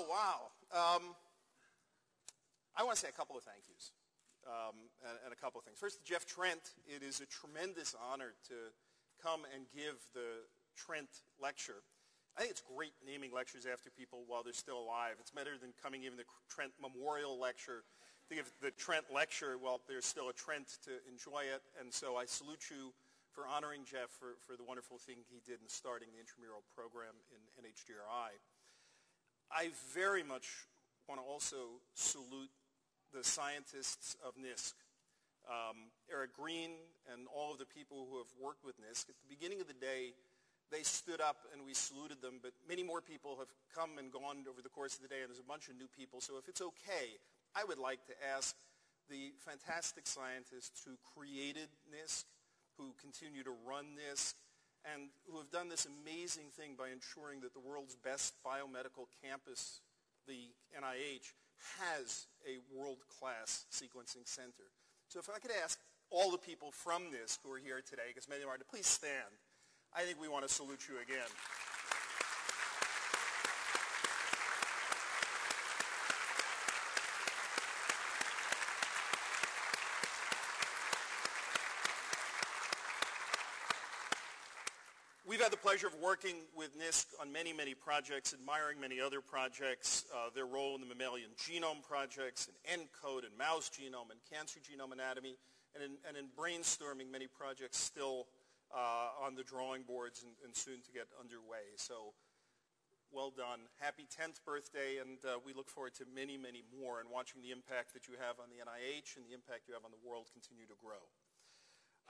Oh, wow. Um, I want to say a couple of thank yous um, and, and, a couple of things. First, Jeff Trent, it is a tremendous honor to come and give the Trent lecture. I think it's great naming lectures after people while they're still alive. It's better than coming even the Trent Memorial Lecture to give the Trent lecture while there's still a Trent to enjoy it. And so I salute you for honoring Jeff for, for the wonderful thing he did in starting the intramural program in NHGRI. I very much want to also salute the scientists of NISC. Um, Eric Green and all of the people who have worked with NISC. At the beginning of the day, they stood up and we saluted them, but many more people have come and gone over the course of the day, and there's a bunch of new people. So if it's okay, I would like to ask the fantastic scientists who created NISC, who continue to run NISC, and who have done this amazing thing by ensuring that the world's best biomedical campus, the NIH, has a world-class sequencing center. So if I could ask all the people from this who are here today, because many of them are, to please stand. I think we want to salute you again. We've had the pleasure of working with NISC on many, many projects, admiring many other projects, uh, their role in the mammalian genome projects, and ENCODE and mouse genome and cancer genome anatomy, and in, and in brainstorming many projects still uh, on the drawing boards and, and, soon to get underway. So well done. Happy 10th birthday, and uh, we look forward to many, many more and watching the impact that you have on the NIH and the impact you have on the world continue to grow.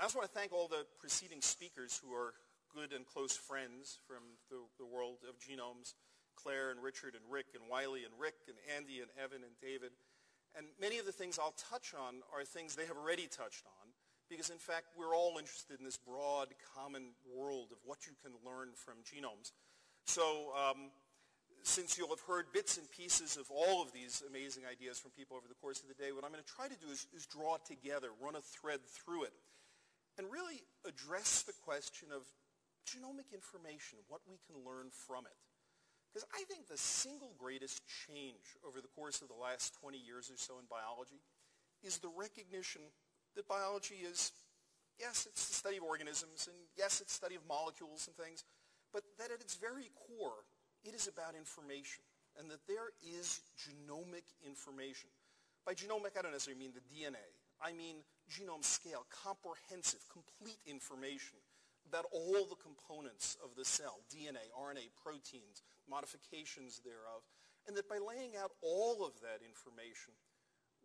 I also want to thank all the preceding speakers who are good and close friends from the, the world of genomes, Claire and Richard and Rick and Wiley and Rick and Andy and Evan and David. And many of the things I'll touch on are things they have already touched on because in fact we're all interested in this broad common world of what you can learn from genomes. So um, since you'll have heard bits and pieces of all of these amazing ideas from people over the course of the day, what I'm going to try to do is, is draw together, run a thread through it, and really address the question of genomic information, what we can learn from it. Because I think the single greatest change over the course of the last 20 years or so in biology is the recognition that biology is, yes, it's the study of organisms, and yes, it's the study of molecules and things, but that at its very core, it is about information, and that there is genomic information. By genomic, I don't necessarily mean the DNA. I mean genome scale, comprehensive, complete information about all the components of the cell, DNA, RNA, proteins, modifications thereof, and that by laying out all of that information,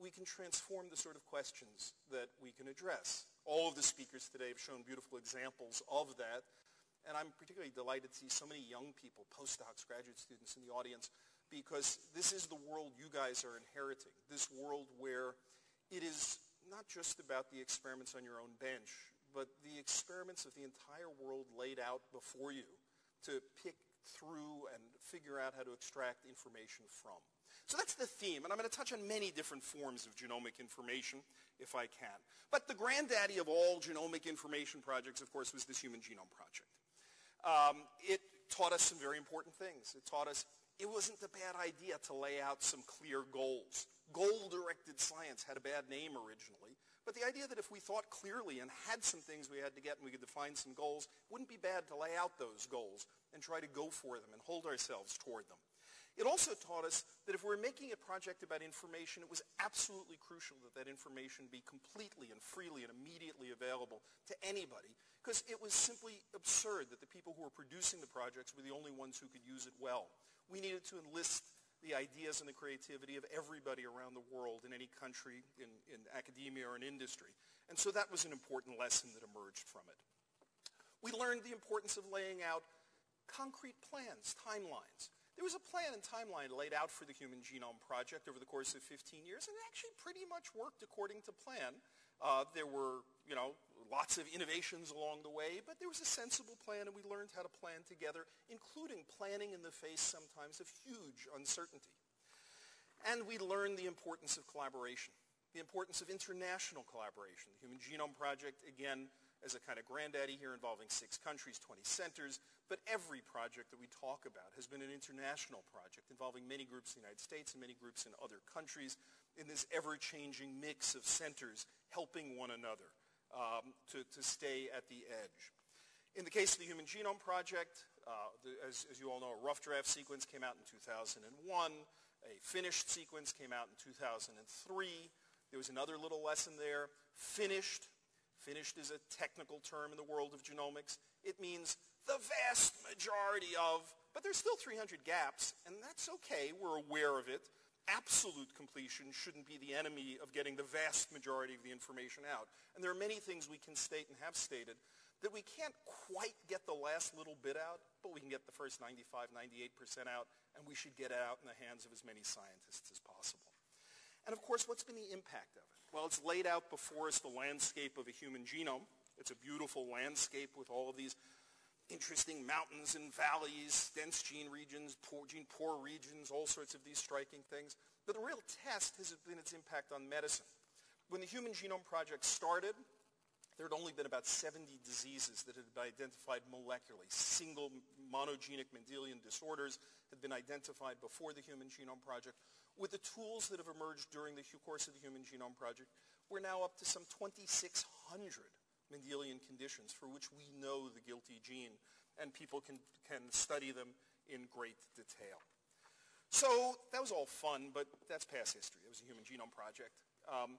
we can transform the sort of questions that we can address. All of the speakers today have shown beautiful examples of that, and I'm particularly delighted to see so many young people, postdocs, graduate students in the audience, because this is the world you guys are inheriting, this world where it is not just about the experiments on your own bench, but the experiments of the entire world laid out before you to pick through and figure out how to extract information from. So that's the theme, and I'm going to touch on many different forms of genomic information if I can. But the granddaddy of all genomic information projects, of course, was this Human Genome Project. Um, it taught us some very important things. It taught us it wasn't a bad idea to lay out some clear goals. Science had a bad name originally, but the idea that if we thought clearly and had some things we had to get and we could define some goals, wouldn't be bad to lay out those goals and try to go for them and hold ourselves toward them. It also taught us that if we were making a project about information, it was absolutely crucial that that information be completely and freely and immediately available to anybody, because it was simply absurd that the people who were producing the projects were the only ones who could use it well. We needed to enlist the ideas and the creativity of everybody around the world in any country, in, in academia or in industry. And so that was an important lesson that emerged from it. We learned the importance of laying out concrete plans, timelines. There was a plan and timeline laid out for the Human Genome Project over the course of 15 years, and it actually pretty much worked according to plan. Uh, there were, you know, lots of innovations along the way, but there was a sensible plan and we learned how to plan together, including planning in the face sometimes of huge uncertainty. And we learned the importance of collaboration, the importance of international collaboration. The Human Genome Project, again, as a kind of granddaddy here involving six countries, 20 centers, But every project that we talk about has been an international project involving many groups in the United States and many groups in other countries in this ever-changing mix of centers helping one another um, to, to stay at the edge. In the case of the Human Genome Project, uh, the, as, as, you all know, a rough draft sequence came out in 2001. A finished sequence came out in 2003. There was another little lesson there. Finished. Finished is a technical term in the world of genomics. It means the vast majority of, but there's still 300 gaps, and that's okay. We're aware of it. Absolute completion shouldn't be the enemy of getting the vast majority of the information out. And there are many things we can state and have stated that we can't quite get the last little bit out, but we can get the first 95, 98% out, and we should get it out in the hands of as many scientists as possible. And of course, what's been the impact of it? Well, it's laid out before us the landscape of a human genome. It's a beautiful landscape with all of these interesting mountains and valleys, dense gene regions, poor, gene poor regions, all sorts of these striking things. But the real test has been its impact on medicine. When the Human Genome Project started, there had only been about 70 diseases that had been identified molecularly. Single monogenic Mendelian disorders had been identified before the Human Genome Project. With the tools that have emerged during the course of the Human Genome Project, we're now up to some 2,600 Mendelian conditions for which we know the guilty gene, and people can, can study them in great detail. So that was all fun, but that's past history. It was a Human Genome Project. Um,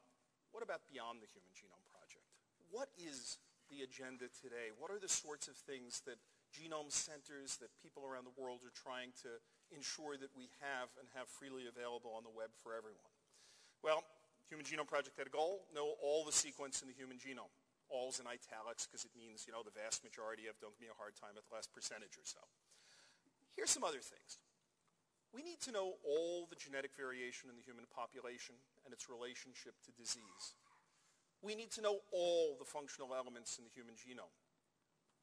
what about beyond the Human Genome Project? What is the agenda today? What are the sorts of things that genome centers, that people around the world are trying to ensure that we have and have freely available on the web for everyone? Well, Human Genome Project had a goal, know all the sequence in the human genome all's in italics because it means, you know, the vast majority of, don't give me a hard time at the last percentage or so. Here's some other things. We need to know all the genetic variation in the human population and its relationship to disease. We need to know all the functional elements in the human genome.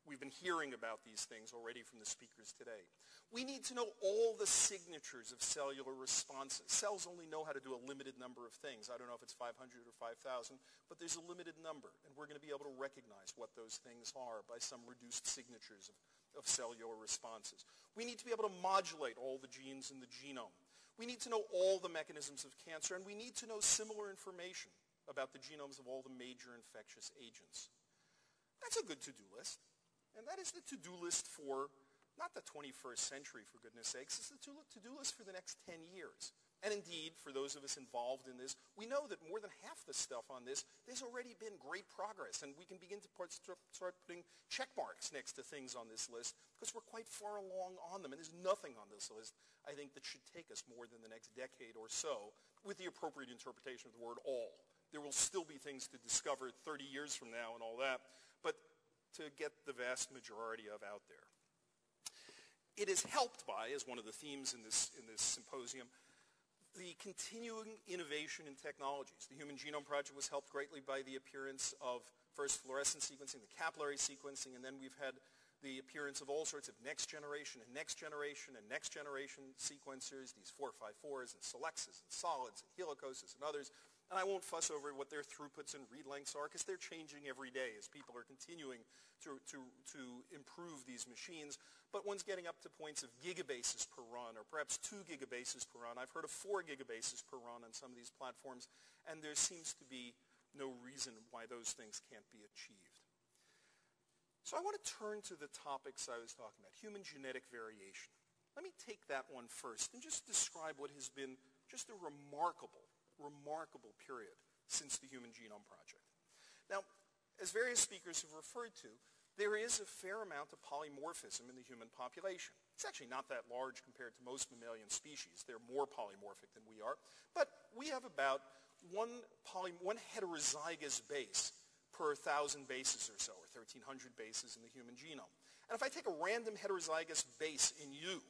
We've been hearing about these things already from the speakers today. We need to know all the signatures of cellular responses. Cells only know how to do a limited number of things. I don't know if it's 500 or 5,000, but there's a limited number, and we're going to be able to recognize what those things are by some reduced signatures of, of cellular responses. We need to be able to modulate all the genes in the genome. We need to know all the mechanisms of cancer, and we need to know similar information about the genomes of all the major infectious agents. That's a good to-do list. And that is the to-do list for not the 21st century, for goodness sakes. It's the to-do list for the next 10 years. And indeed, for those of us involved in this, we know that more than half the stuff on this, there's already been great progress. And we can begin to start putting check marks next to things on this list because we're quite far along on them. And there's nothing on this list, I think, that should take us more than the next decade or so with the appropriate interpretation of the word all. There will still be things to discover 30 years from now and all that. But to get the vast majority of out there. It is helped by, as one of the themes in this, in this symposium, the continuing innovation in technologies. The Human Genome Project was helped greatly by the appearance of first fluorescent sequencing, the capillary sequencing, and then we've had the appearance of all sorts of next generation and next generation and next generation sequencers, these 454s and Solexas and solids and helicoses and others, and I won't fuss over what their throughputs and read lengths are because they're changing every day as people are continuing to, to, to improve these machines. But one's getting up to points of gigabases per run or perhaps two gigabases per run. I've heard of four gigabases per run on some of these platforms. And there seems to be no reason why those things can't be achieved. So I want to turn to the topics I was talking about, human genetic variation. Let me take that one first and just describe what has been just a remarkable remarkable period since the Human Genome Project. Now, as various speakers have referred to, there is a fair amount of polymorphism in the human population. It's actually not that large compared to most mammalian species. They're more polymorphic than we are. But we have about one, poly, one heterozygous base per 1,000 bases or so, or 1,300 bases in the human genome. And if I take a random heterozygous base in you,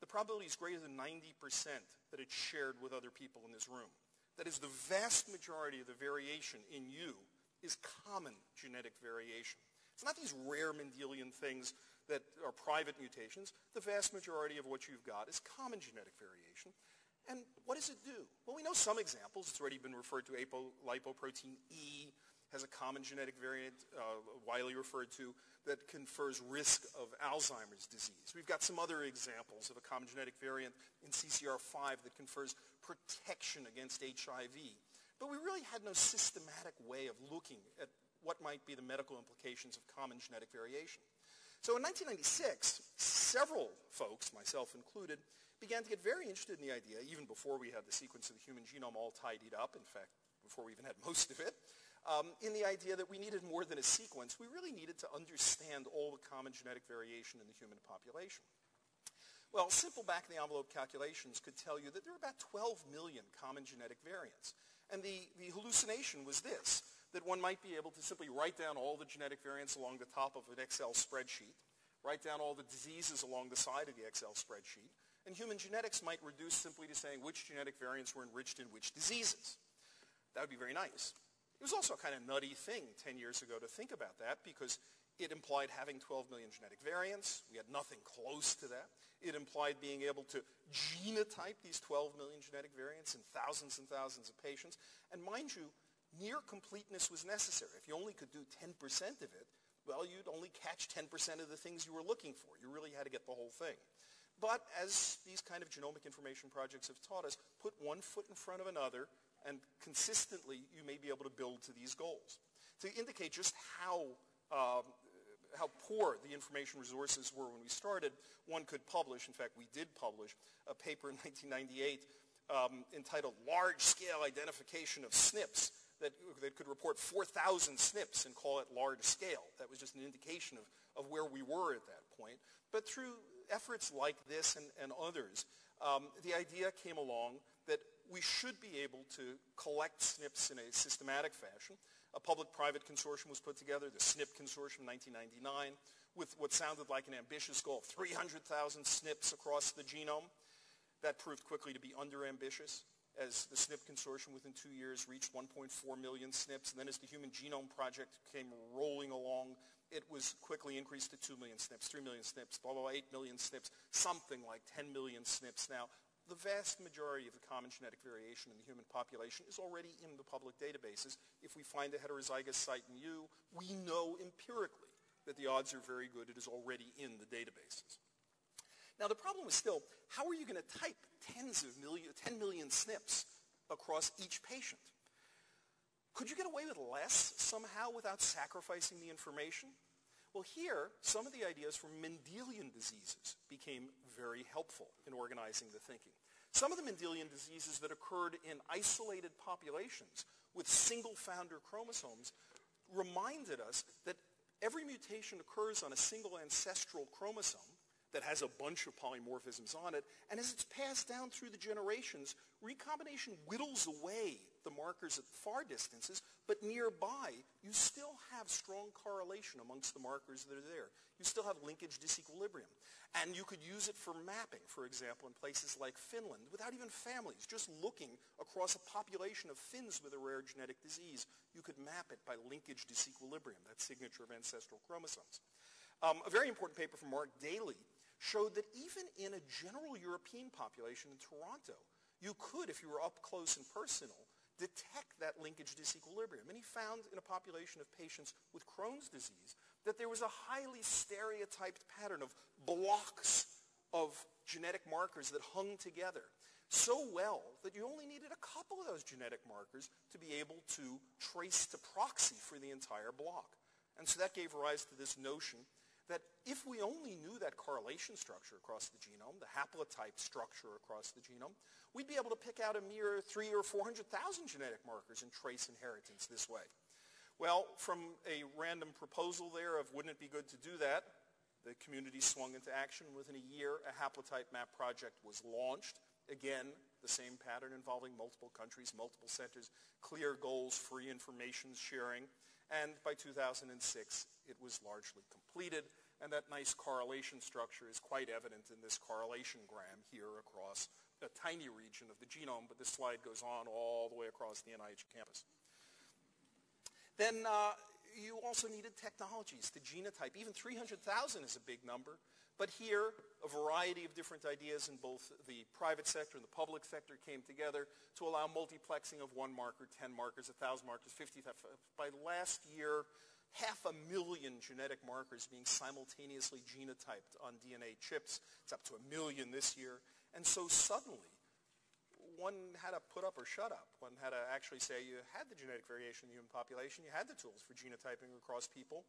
the probability is greater than 90% that it's shared with other people in this room. That is, the vast majority of the variation in you is common genetic variation. It's not these rare Mendelian things that are private mutations. The vast majority of what you've got is common genetic variation. And what does it do? Well, we know some examples. It's already been referred to. Apolipoprotein E has a common genetic variant, uh, widely referred to, that confers risk of Alzheimer's disease. We've got some other examples of a common genetic variant in CCR5 that confers protection against HIV. But we really had no systematic way of looking at what might be the medical implications of common genetic variation. So in 1996, several folks, myself included, began to get very interested in the idea, even before we had the sequence of the human genome all tidied up, in fact, before we even had most of it, um, in the idea that we needed more than a sequence. We really needed to understand all the common genetic variation in the human population. Well, simple back-of-the-envelope calculations could tell you that there are about 12 million common genetic variants. And the, the hallucination was this, that one might be able to simply write down all the genetic variants along the top of an Excel spreadsheet, write down all the diseases along the side of the Excel spreadsheet, and human genetics might reduce simply to saying which genetic variants were enriched in which diseases. That would be very nice. It was also a kind of nutty thing 10 years ago to think about that because it implied having 12 million genetic variants. We had nothing close to that. It implied being able to genotype these 12 million genetic variants in thousands and thousands of patients. And mind you, near completeness was necessary. If you only could do 10% of it, well, you'd only catch 10% of the things you were looking for. You really had to get the whole thing. But as these kind of genomic information projects have taught us, put one foot in front of another and consistently you may be able to build to these goals. To indicate just how, um, how poor the information resources were when we started, one could publish, in fact we did publish, a paper in 1998 um, entitled Large-Scale Identification of SNPs that, that could report 4,000 SNPs and call it large scale. That was just an indication of, of where we were at that point. But through efforts like this and, and others, um, the idea came along that we should be able to collect SNPs in a systematic fashion. A public-private consortium was put together, the SNP Consortium 1999, with what sounded like an ambitious goal of 300,000 SNPs across the genome. That proved quickly to be under-ambitious as the SNP consortium within two years reached 1.4 million SNPs. And then as the Human Genome Project came rolling along, it was quickly increased to 2 million SNPs, 3 million SNPs, blah, blah, blah, 8 million SNPs, something like 10 million SNPs now. The vast majority of the common genetic variation in the human population is already in the public databases. If we find a heterozygous site in you, we know empirically that the odds are very good it is already in the databases. Now the problem is still, how are you going to type tens of million, 10 million SNPs across each patient? Could you get away with less somehow without sacrificing the information? Well, here, some of the ideas from Mendelian diseases became very helpful in organizing the thinking. Some of the Mendelian diseases that occurred in isolated populations with single founder chromosomes reminded us that every mutation occurs on a single ancestral chromosome that has a bunch of polymorphisms on it. And as it's passed down through the generations, recombination whittles away the markers at far distances, but nearby, you still have strong correlation amongst the markers that are there. You still have linkage disequilibrium. And you could use it for mapping, for example, in places like Finland, without even families, just looking across a population of Finns with a rare genetic disease. You could map it by linkage disequilibrium, that signature of ancestral chromosomes. Um, a very important paper from Mark Daly showed that even in a general European population in Toronto, you could, if you were up close and personal, detect that linkage disequilibrium. And he found in a population of patients with Crohn's disease that there was a highly stereotyped pattern of blocks of genetic markers that hung together so well that you only needed a couple of those genetic markers to be able to trace to proxy for the entire block. And so that gave rise to this notion if we only knew that correlation structure across the genome, the haplotype structure across the genome, we'd be able to pick out a mere three or 400,000 genetic markers and trace inheritance this way. Well, from a random proposal there of wouldn't it be good to do that, the community swung into action. Within a year, a haplotype map project was launched. Again, the same pattern involving multiple countries, multiple centers, clear goals, free information sharing. And by 2006, it was largely completed. And that nice correlation structure is quite evident in this correlation gram here across a tiny region of the genome, but this slide goes on all the way across the NIH campus. Then uh, you also needed technologies to genotype. Even 300,000 is a big number, but here a variety of different ideas in both the private sector and the public sector came together to allow multiplexing of one marker, 10 markers, 1,000 markers, 50. By last year, half a million genetic markers being simultaneously genotyped on DNA chips. It's up to a million this year. And so suddenly, one had to put up or shut up. One had to actually say you had the genetic variation in the human population, you had the tools for genotyping across people.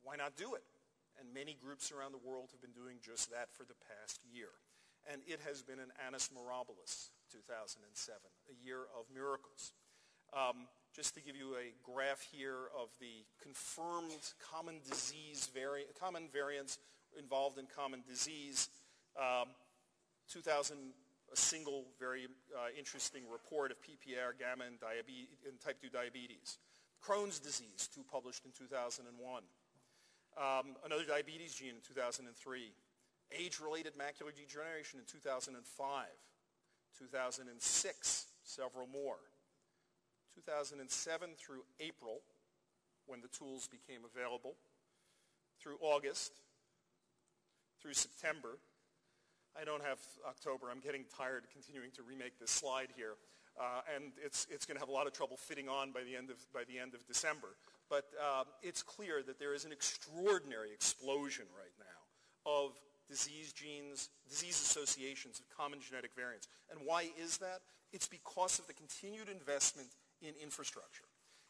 Why not do it? And many groups around the world have been doing just that for the past year. And it has been an annus mirabilis 2007, a year of miracles. Um, just to give you a graph here of the confirmed common disease vari- common variants involved in common disease. Um, 2000, a single very uh, interesting report of PPAR gamma diabetes, in type 2 diabetes. Crohn's disease, two published in 2001. Um, another diabetes gene in 2003. Age-related macular degeneration in 2005. 2006, several more. 2007 through April, when the tools became available, through August, through September. I don't have October. I'm getting tired continuing to remake this slide here. Uh, and it's, it's going to have a lot of trouble fitting on by the end of, by the end of December. But uh, it's clear that there is an extraordinary explosion right now of disease genes, disease associations of common genetic variants. And why is that? It's because of the continued investment in infrastructure,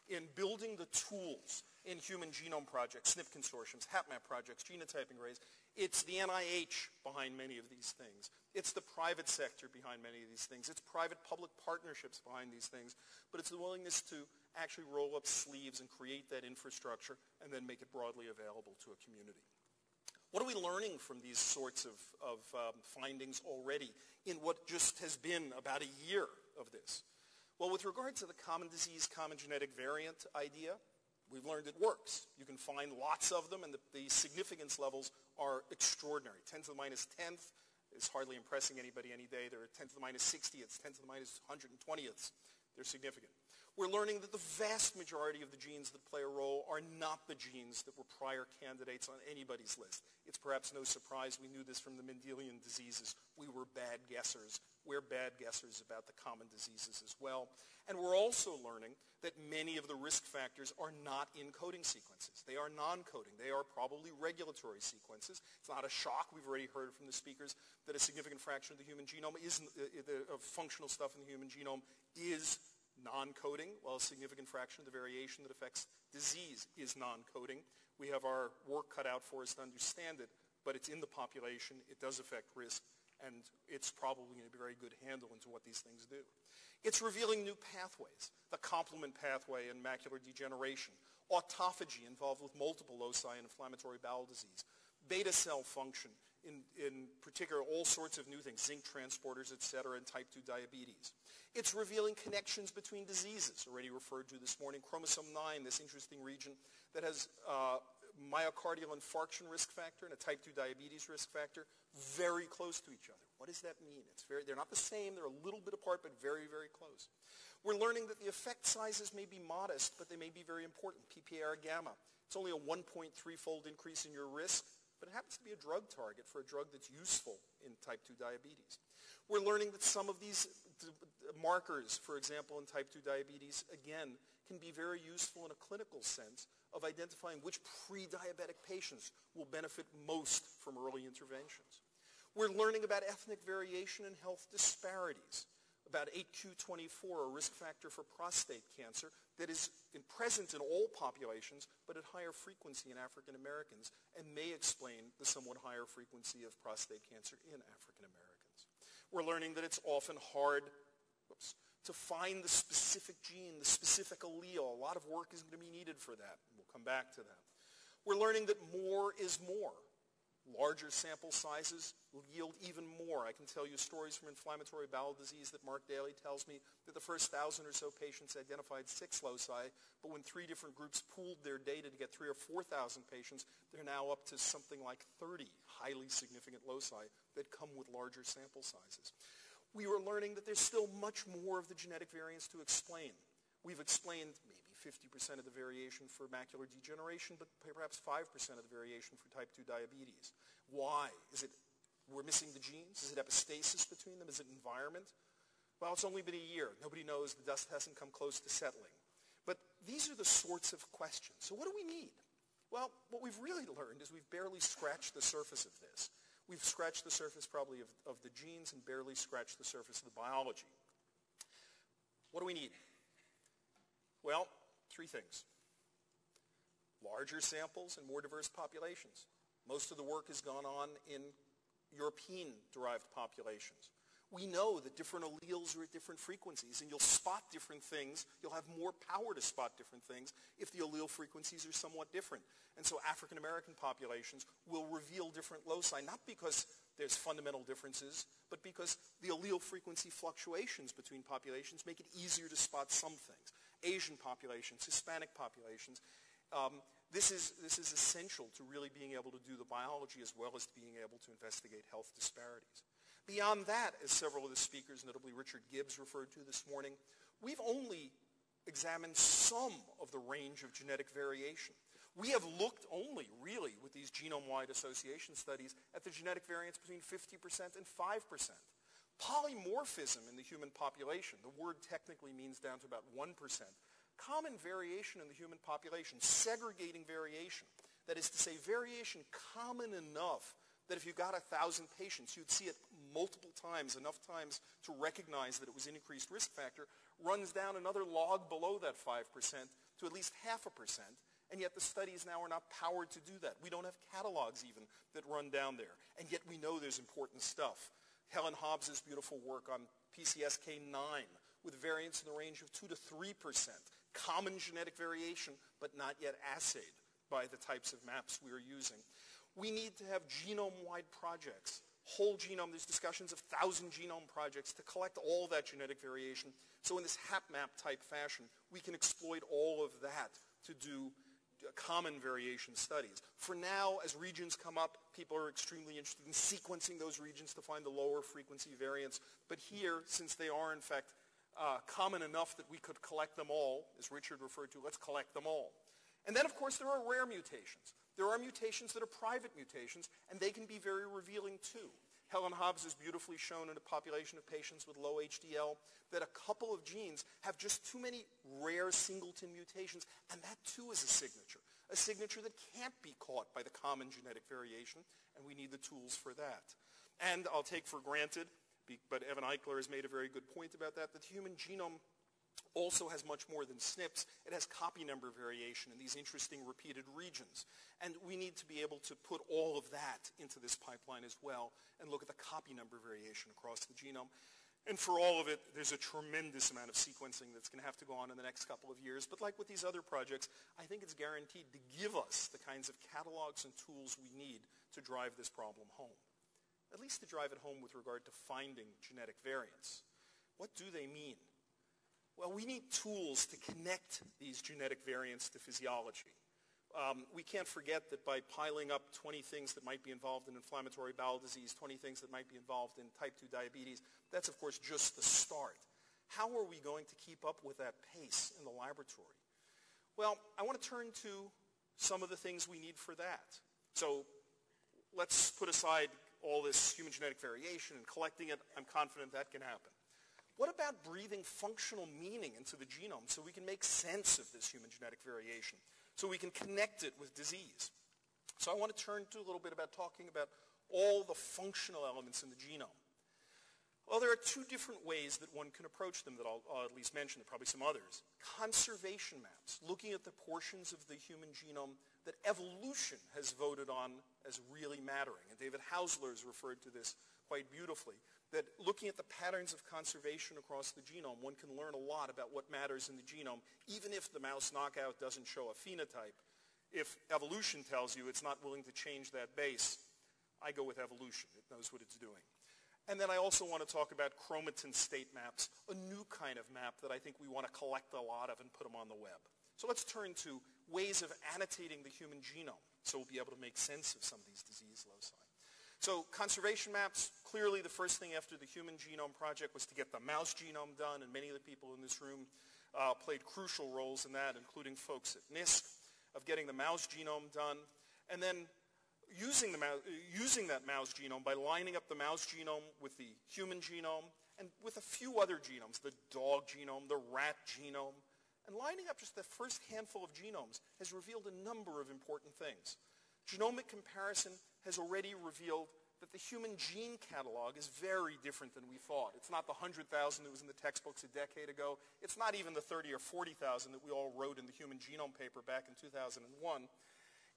in building the tools in human genome projects, SNP consortiums, HapMap projects, genotyping arrays. It's the NIH behind many of these things. It's the private sector behind many of these things. It's private-public partnerships behind these things. But it's the willingness to actually roll up sleeves and create that infrastructure and then make it broadly available to a community. What are we learning from these sorts of, of um, findings already in what just has been about a year of this? Well, with regard to the common disease, common genetic variant idea, we've learned it works. You can find lots of them, and the, the significance levels are extraordinary. 10 to the minus 10th is hardly impressing anybody any day. They're 10 to the minus 60th, 10 to the minus 120th. They're significant. We're learning that the vast majority of the genes that play a role are not the genes that were prior candidates on anybody's list. It's perhaps no surprise we knew this from the Mendelian diseases. We were bad guessers. We're bad guessers about the common diseases as well. And we're also learning that many of the risk factors are not in coding sequences. They are non-coding. They are probably regulatory sequences. It's not a shock. We've already heard from the speakers that a significant fraction of the human genome is, uh, of functional stuff in the human genome is non-coding, while a significant fraction of the variation that affects disease is non-coding. We have our work cut out for us to understand it, but it's in the population. It does affect risk, and it's probably going to be a very good handle into what these things do. It's revealing new pathways, the complement pathway in macular degeneration, autophagy involved with multiple loci in inflammatory bowel disease, beta cell function, in, in particular all sorts of new things, zinc transporters, et cetera, and type 2 diabetes. It's revealing connections between diseases, already referred to this morning. Chromosome 9, this interesting region that has uh, myocardial infarction risk factor and a type 2 diabetes risk factor very close to each other. What does that mean? It's very, they're not the same. They're a little bit apart, but very, very close. We're learning that the effect sizes may be modest, but they may be very important. PPAR gamma. It's only a 1.3-fold increase in your risk, but it happens to be a drug target for a drug that's useful in type 2 diabetes. We're learning that some of these markers, for example, in type 2 diabetes, again, can be very useful in a clinical sense of identifying which pre-diabetic patients will benefit most from early interventions. We're learning about ethnic variation and health disparities, about 8q24, a risk factor for prostate cancer that is present in all populations, but at higher frequency in African Americans, and may explain the somewhat higher frequency of prostate cancer in African Americans. We're learning that it's often hard whoops, to find the specific gene, the specific allele. A lot of work is going to be needed for that. We'll come back to that. We're learning that more is more. Larger sample sizes yield even more. I can tell you stories from inflammatory bowel disease that Mark Daly tells me that the first thousand or so patients identified six loci, but when three different groups pooled their data to get three or 4,000 patients, they're now up to something like 30 highly significant loci that come with larger sample sizes we were learning that there's still much more of the genetic variants to explain. We've explained maybe 50% of the variation for macular degeneration, but perhaps 5% of the variation for type 2 diabetes. Why? Is it we're missing the genes? Is it epistasis between them? Is it environment? Well, it's only been a year. Nobody knows. The dust hasn't come close to settling. But these are the sorts of questions. So what do we need? Well, what we've really learned is we've barely scratched the surface of this. We've scratched the surface probably of, of the genes and barely scratched the surface of the biology. What do we need? Well, three things. Larger samples and more diverse populations. Most of the work has gone on in European-derived populations. We know that different alleles are at different frequencies, and you'll spot different things. You'll have more power to spot different things if the allele frequencies are somewhat different. And so African American populations will reveal different loci, not because there's fundamental differences, but because the allele frequency fluctuations between populations make it easier to spot some things. Asian populations, Hispanic populations. Um, this is, this is essential to really being able to do the biology as well as being able to investigate health disparities. Beyond that, as several of the speakers, notably Richard Gibbs referred to this morning, we've only examined some of the range of genetic variation. We have looked only, really, with these genome-wide association studies, at the genetic variance between 50% and 5%. Polymorphism in the human population, the word technically means down to about 1%, common variation in the human population, segregating variation. That is to say, variation common enough that if you got a thousand patients, you'd see it multiple times, enough times to recognize that it was an increased risk factor, runs down another log below that 5% to at least half a percent. And yet the studies now are not powered to do that. We don't have catalogs even that run down there. And yet we know there's important stuff. Helen Hobbs's beautiful work on PCSK9 with variance in the range of 2 to 3 percent common genetic variation, but not yet assayed by the types of maps we are using. We need to have genome-wide projects, whole genome. There's discussions of thousand genome projects to collect all that genetic variation. So in this HapMap type fashion, we can exploit all of that to do uh, common variation studies. For now, as regions come up, people are extremely interested in sequencing those regions to find the lower frequency variants. But here, since they are in fact uh, common enough that we could collect them all, as Richard referred to, let's collect them all. And then, of course, there are rare mutations. There are mutations that are private mutations, and they can be very revealing too. Helen Hobbs has beautifully shown in a population of patients with low HDL that a couple of genes have just too many rare singleton mutations, and that too is a signature, a signature that can't be caught by the common genetic variation, and we need the tools for that. And I'll take for granted but Evan Eichler has made a very good point about that, that the human genome also has much more than SNPs. It has copy number variation in these interesting repeated regions. And we need to be able to put all of that into this pipeline as well and look at the copy number variation across the genome. And for all of it, there's a tremendous amount of sequencing that's going to have to go on in the next couple of years. But like with these other projects, I think it's guaranteed to give us the kinds of catalogs and tools we need to drive this problem home at least to drive it home with regard to finding genetic variants. What do they mean? Well, we need tools to connect these genetic variants to physiology. Um, we can't forget that by piling up 20 things that might be involved in inflammatory bowel disease, 20 things that might be involved in type 2 diabetes, that's of course just the start. How are we going to keep up with that pace in the laboratory? Well, I want to turn to some of the things we need for that. So let's put aside all this human genetic variation and collecting it, I'm confident that can happen. What about breathing functional meaning into the genome so we can make sense of this human genetic variation, so we can connect it with disease? So I want to turn to a little bit about talking about all the functional elements in the genome. Well, there are two different ways that one can approach them that I'll, I'll, at least mention. There are probably some others. Conservation maps, looking at the portions of the human genome that evolution has voted on as really mattering. And David Haussler has referred to this quite beautifully, that looking at the patterns of conservation across the genome, one can learn a lot about what matters in the genome, even if the mouse knockout doesn't show a phenotype. If evolution tells you it's not willing to change that base, I go with evolution. It knows what it's doing. And then I also want to talk about chromatin state maps, a new kind of map that I think we want to collect a lot of and put them on the web. So let's turn to ways of annotating the human genome so we'll be able to make sense of some of these disease loci. So conservation maps, clearly the first thing after the Human Genome Project was to get the mouse genome done, and many of the people in this room uh, played crucial roles in that, including folks at NISC, of getting the mouse genome done. And then using, the mouse, using that mouse genome by lining up the mouse genome with the human genome and with a few other genomes, the dog genome, the rat genome, and lining up just the first handful of genomes has revealed a number of important things. Genomic comparison has already revealed that the human gene catalog is very different than we thought. It's not the 100,000 that was in the textbooks a decade ago. It's not even the 30 or 40,000 that we all wrote in the human genome paper back in 2001.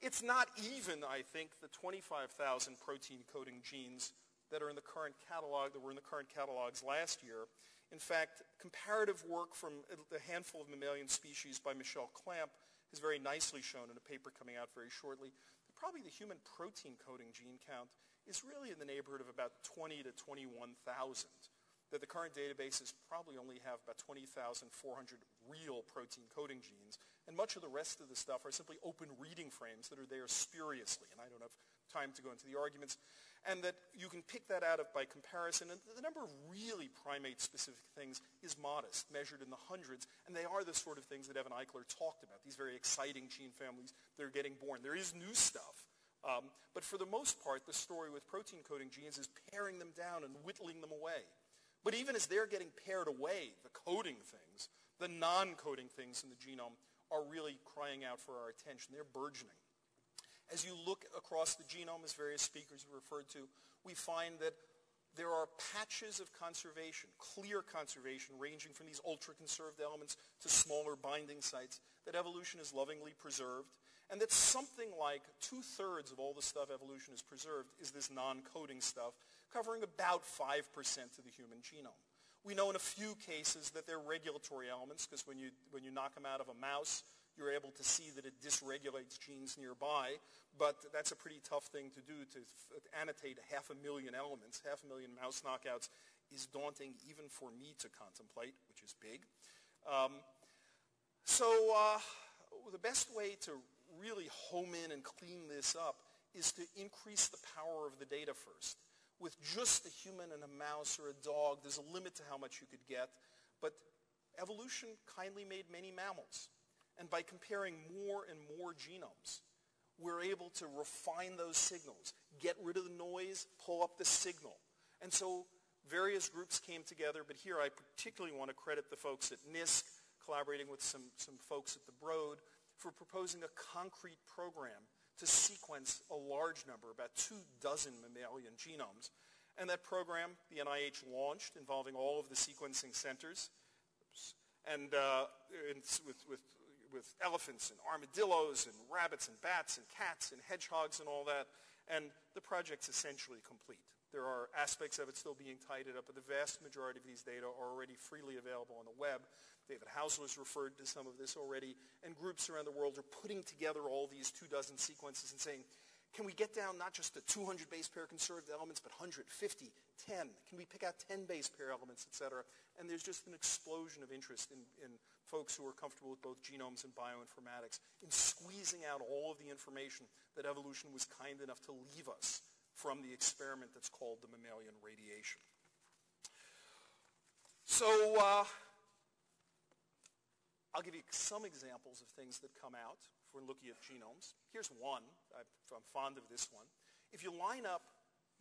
It's not even, I think, the 25,000 protein coding genes that are in the current catalog, that were in the current catalogs last year. In fact, comparative work from a handful of mammalian species by Michelle Clamp is very nicely shown in a paper coming out very shortly. Probably the human protein coding gene count is really in the neighborhood of about 20 to 21,000. That the current databases probably only have about 20,400 real protein coding genes, and much of the rest of the stuff are simply open reading frames that are there spuriously, and I don't have time to go into the arguments, and that you can pick that out of by comparison, and the number of really primate-specific things is modest, measured in the hundreds, and they are the sort of things that Evan Eichler talked about, these very exciting gene families that are getting born. There is new stuff, um, but for the most part, the story with protein coding genes is paring them down and whittling them away. But even as they're getting pared away, the coding things, the non-coding things in the genome are really crying out for our attention. They're burgeoning. As you look across the genome, as various speakers referred to, we find that there are patches of conservation, clear conservation, ranging from these ultra-conserved elements to smaller binding sites that evolution has lovingly preserved and that something like two-thirds of all the stuff evolution has preserved is this non-coding stuff, covering about 5% of the human genome. We know in a few cases that they're regulatory elements, because when you, when you knock them out of a mouse, you're able to see that it dysregulates genes nearby, but that's a pretty tough thing to do to annotate half a million elements. Half a million mouse knockouts is daunting even for me to contemplate, which is big. Um, so uh, the best way to really home in and clean this up is to increase the power of the data first. With just a human and a mouse or a dog, there's a limit to how much you could get. But evolution kindly made many mammals. And by comparing more and more genomes, we're able to refine those signals, get rid of the noise, pull up the signal. And so various groups came together, but here I particularly want to credit the folks at NISC, collaborating with some, some folks at the Broad, for proposing a concrete program to sequence a large number, about two dozen mammalian genomes. And that program, the NIH launched, involving all of the sequencing centers, and uh, with, with, with elephants and armadillos and rabbits and bats and cats and hedgehogs and all that. And the project's essentially complete. There are aspects of it still being tidied up, but the vast majority of these data are already freely available on the web. David Haussler's referred to some of this already, and groups around the world are putting together all these two dozen sequences and saying, can we get down not just to 200 base pair conserved elements, but 150, 10? Can we pick out 10 base pair elements, et cetera? And there's just an explosion of interest in, in folks who are comfortable with both genomes and bioinformatics in squeezing out all of the information that evolution was kind enough to leave us from the experiment that's called the mammalian radiation. So uh, I'll give you some examples of things that come out we're looking at genomes. Here's one. I'm fond of this one. If you line up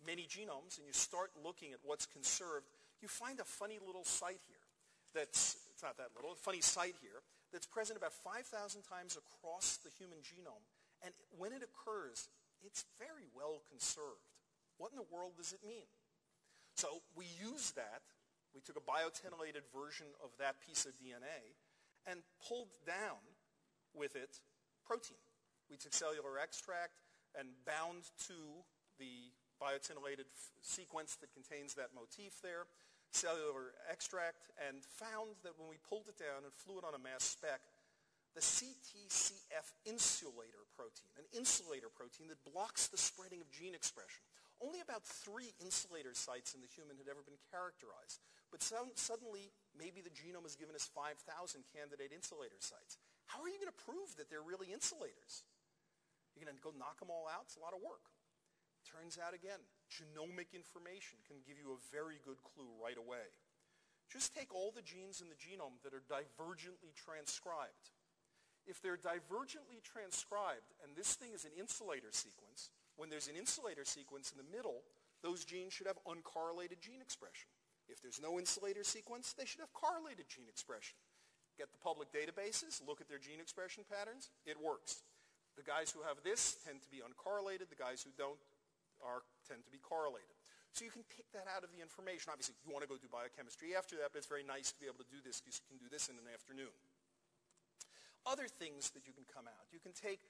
many genomes and you start looking at what's conserved, you find a funny little site here that's, it's not that little, funny site here that's present about 5,000 times across the human genome. And when it occurs, it's very well conserved. What in the world does it mean? So we use that. We took a biotinylated version of that piece of DNA and pulled down with it protein. We took cellular extract and bound to the biotinylated sequence that contains that motif there, cellular extract, and found that when we pulled it down and flew it on a mass spec, the CTCF insulator protein, an insulator protein that blocks the spreading of gene expression. Only about three insulator sites in the human had ever been characterized. But suddenly, maybe the genome has given us 5,000 candidate insulator sites. How are you going to prove that they're really insulators? You're going to go knock them all out? It's a lot of work. Turns out again, genomic information can give you a very good clue right away. Just take all the genes in the genome that are divergently transcribed. If they're divergently transcribed, and this thing is an insulator sequence, When there's an insulator sequence in the middle, those genes should have uncorrelated gene expression. If there's no insulator sequence, they should have correlated gene expression. Get the public databases, look at their gene expression patterns, it works. The guys who have this tend to be uncorrelated. The guys who don't are, tend to be correlated. So you can pick that out of the information. Obviously, you want to go do biochemistry after that, but it's very nice to be able to do this because you can do this in an afternoon. Other things that you can come out. You can take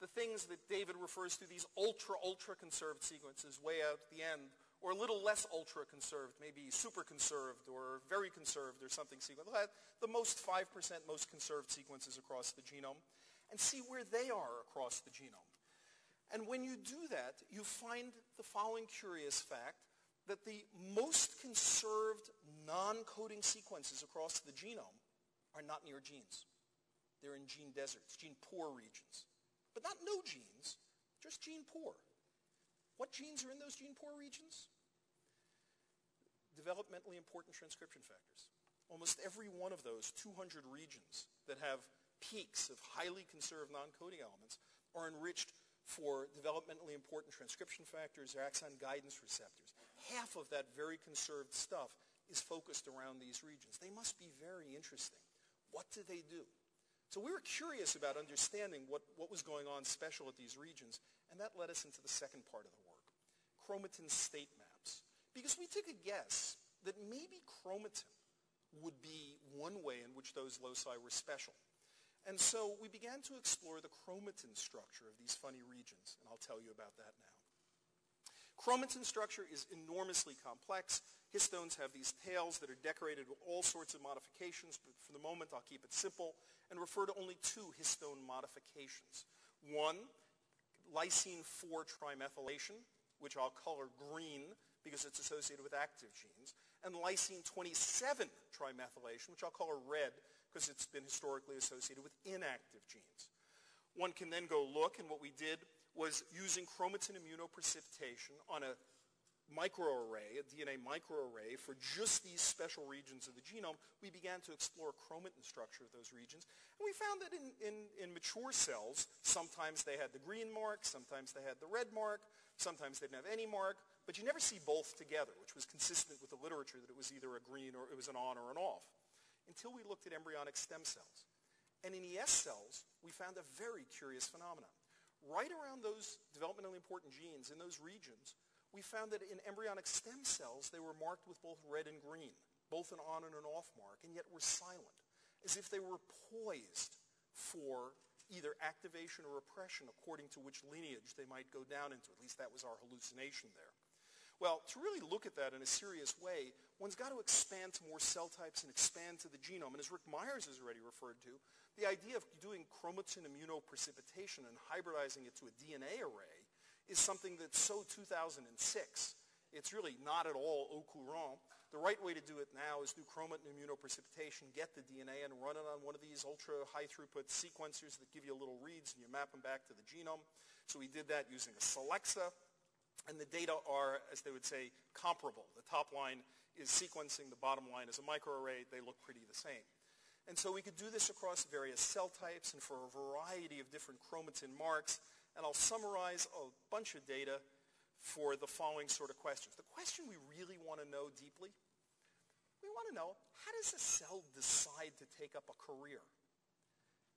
the things that David refers to, these ultra, ultra conserved sequences way out at the end, or a little less ultra conserved, maybe super conserved or very conserved or something sequence. The most 5% most conserved sequences across the genome and see where they are across the genome. And when you do that, you find the following curious fact that the most conserved non-coding sequences across the genome are not near genes. They're in gene deserts, gene poor regions. But not no genes, just gene poor. What genes are in those gene poor regions? Developmentally important transcription factors. Almost every one of those 200 regions that have peaks of highly conserved non-coding elements are enriched for developmentally important transcription factors or axon guidance receptors. Half of that very conserved stuff is focused around these regions. They must be very interesting. What do they do? So we were curious about understanding what, what was going on special at these regions, and that led us into the second part of the work, chromatin state maps. Because we took a guess that maybe chromatin would be one way in which those loci were special. And so we began to explore the chromatin structure of these funny regions, and I'll tell you about that now. Chromatin structure is enormously complex. Histones have these tails that are decorated with all sorts of modifications, but for the moment I'll keep it simple and refer to only two histone modifications. One, lysine 4 trimethylation, which I'll color green because it's associated with active genes, and lysine 27 trimethylation, which I'll color red because it's been historically associated with inactive genes. One can then go look, and what we did was using chromatin immunoprecipitation on a microarray, a DNA microarray for just these special regions of the genome, we began to explore chromatin structure of those regions. And we found that in, in, in, mature cells, sometimes they had the green mark, sometimes they had the red mark, sometimes they didn't have any mark, but you never see both together, which was consistent with the literature that it was either a green or it was an on or an off until we looked at embryonic stem cells. And in ES cells, we found a very curious phenomenon. Right around those developmentally important genes in those regions, we found that in embryonic stem cells, they were marked with both red and green, both an on and an off mark, and yet were silent, as if they were poised for either activation or repression according to which lineage they might go down into. At least that was our hallucination there. Well, to really look at that in a serious way, one's got to expand to more cell types and expand to the genome. And as Rick Myers has already referred to, the idea of doing chromatin immunoprecipitation and hybridizing it to a DNA array is something that's so 2006. It's really not at all au courant. The right way to do it now is do chromatin immunoprecipitation, get the DNA, and run it on one of these ultra high throughput sequencers that give you little reads and you map them back to the genome. So we did that using a Solexa and the data are, as they would say, comparable. The top line is sequencing, the bottom line is a microarray. They look pretty the same. And so we could do this across various cell types and for a variety of different chromatin marks. And I'll summarize a bunch of data for the following sort of questions. The question we really want to know deeply, we want to know, how does a cell decide to take up a career?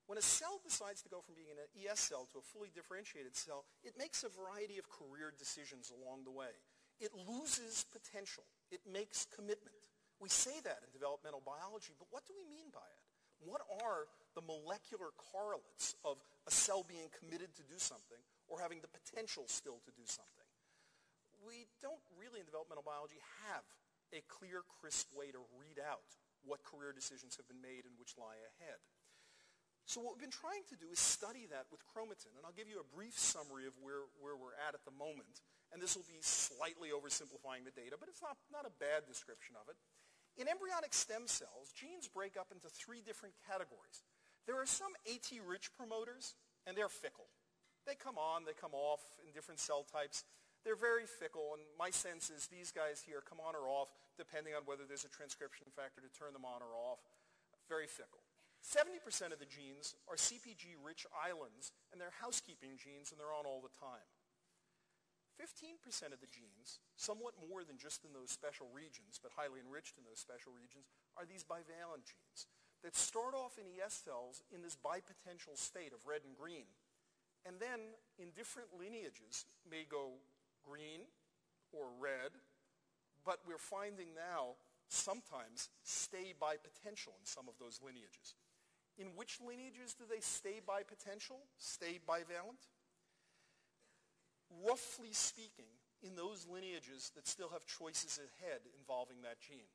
When a cell decides to go from being an ES cell to a fully differentiated cell, it makes a variety of career decisions along the way. It loses potential. It makes commitment. We say that in developmental biology, but what do we mean by it? What are the molecular correlates of a cell being committed to do something or having the potential still to do something? We don't really in developmental biology have a clear, crisp way to read out what career decisions have been made and which lie ahead. So what we've been trying to do is study that with chromatin. And I'll give you a brief summary of where, where we're at at the moment. And this will be slightly oversimplifying the data, but it's not, not a bad description of it. In embryonic stem cells, genes break up into three different categories. There are some AT-rich promoters, and they're fickle. They come on, they come off in different cell types. They're very fickle, and my sense is these guys here come on or off depending on whether there's a transcription factor to turn them on or off. Very fickle. 70% of the genes are CPG-rich islands, and they're housekeeping genes, and they're on all the time. 15% of the genes, somewhat more than just in those special regions, but highly enriched in those special regions, are these bivalent genes that start off in ES cells in this bipotential state of red and green, and then in different lineages may go green or red, but we're finding now sometimes stay bipotential in some of those lineages. In which lineages do they stay bipotential, stay bivalent? Roughly speaking, in those lineages that still have choices ahead involving that gene.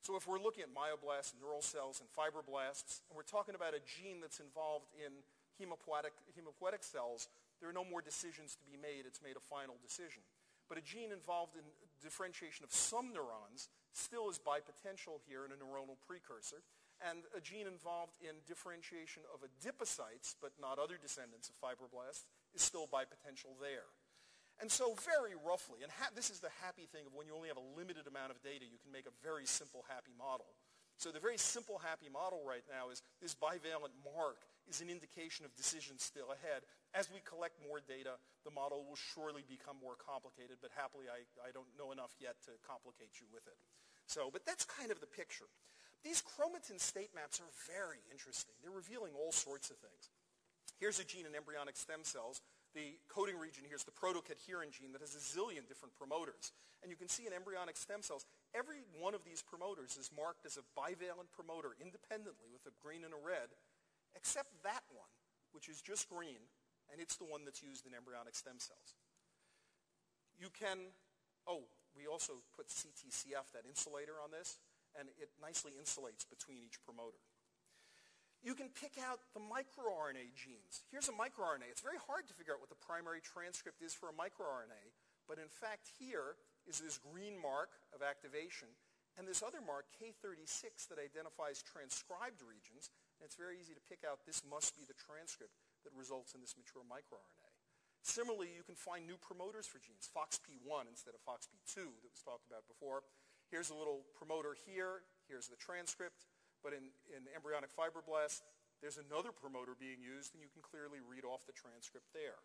So if we're looking at myoblasts, neural cells, and fibroblasts, and we're talking about a gene that's involved in hemopoietic, hemopoietic cells, there are no more decisions to be made. It's made a final decision. But a gene involved in differentiation of some neurons still is bipotential here in a neuronal precursor. And a gene involved in differentiation of adipocytes, but not other descendants of fibroblasts, is still bipotential there. And so very roughly, and this is the happy thing of when you only have a limited amount of data, you can make a very simple happy model. So the very simple happy model right now is this bivalent mark is an indication of decisions still ahead. As we collect more data, the model will surely become more complicated, but happily I, I don't know enough yet to complicate you with it. So, but that's kind of the picture. These chromatin state maps are very interesting. They're revealing all sorts of things. Here's a gene in embryonic stem cells the coding region here is the protocadherin gene that has a zillion different promoters. And you can see in embryonic stem cells, every one of these promoters is marked as a bivalent promoter independently with a green and a red, except that one, which is just green, and it's the one that's used in embryonic stem cells. You can, oh, we also put CTCF, that insulator on this, and it nicely insulates between each promoter. You can pick out the microRNA genes. Here's a microRNA. It's very hard to figure out what the primary transcript is for a microRNA, but in fact here is this green mark of activation and this other mark, K36, that identifies transcribed regions. And it's very easy to pick out this must be the transcript that results in this mature microRNA. Similarly, you can find new promoters for genes, FOXP1 instead of FOXP2 that was talked about before. Here's a little promoter here. Here's the transcript. But in, in embryonic fibroblasts, there's another promoter being used, and you can clearly read off the transcript there.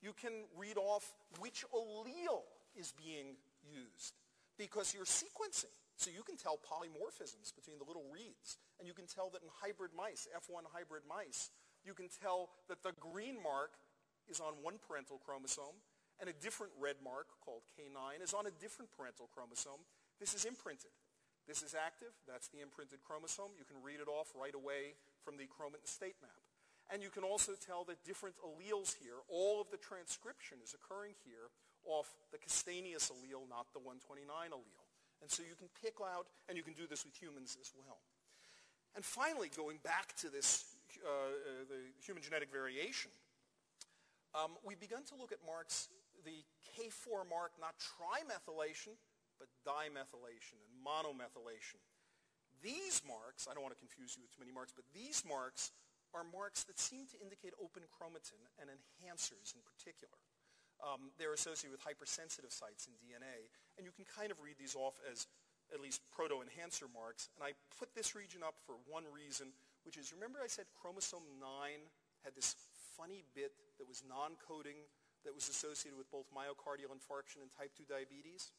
You can read off which allele is being used because you're sequencing. So you can tell polymorphisms between the little reads. And you can tell that in hybrid mice, F1 hybrid mice, you can tell that the green mark is on one parental chromosome and a different red mark called K9 is on a different parental chromosome. This is imprinted. This is active. That's the imprinted chromosome. You can read it off right away from the chromatin state map. And you can also tell that different alleles here, all of the transcription is occurring here off the castaneus allele, not the 129 allele. And so you can pick out, and you can do this with humans as well. And finally, going back to this, uh, uh, the human genetic variation, um, we've begun to look at marks, the K4 mark, not trimethylation, but dimethylation and monomethylation. These marks, I don't want to confuse you with too many marks, but these marks are marks that seem to indicate open chromatin and enhancers in particular. Um, they're associated with hypersensitive sites in DNA, and you can kind of read these off as at least proto-enhancer marks. And I put this region up for one reason, which is, remember I said chromosome 9 had this funny bit that was non-coding that was associated with both myocardial infarction and type 2 diabetes?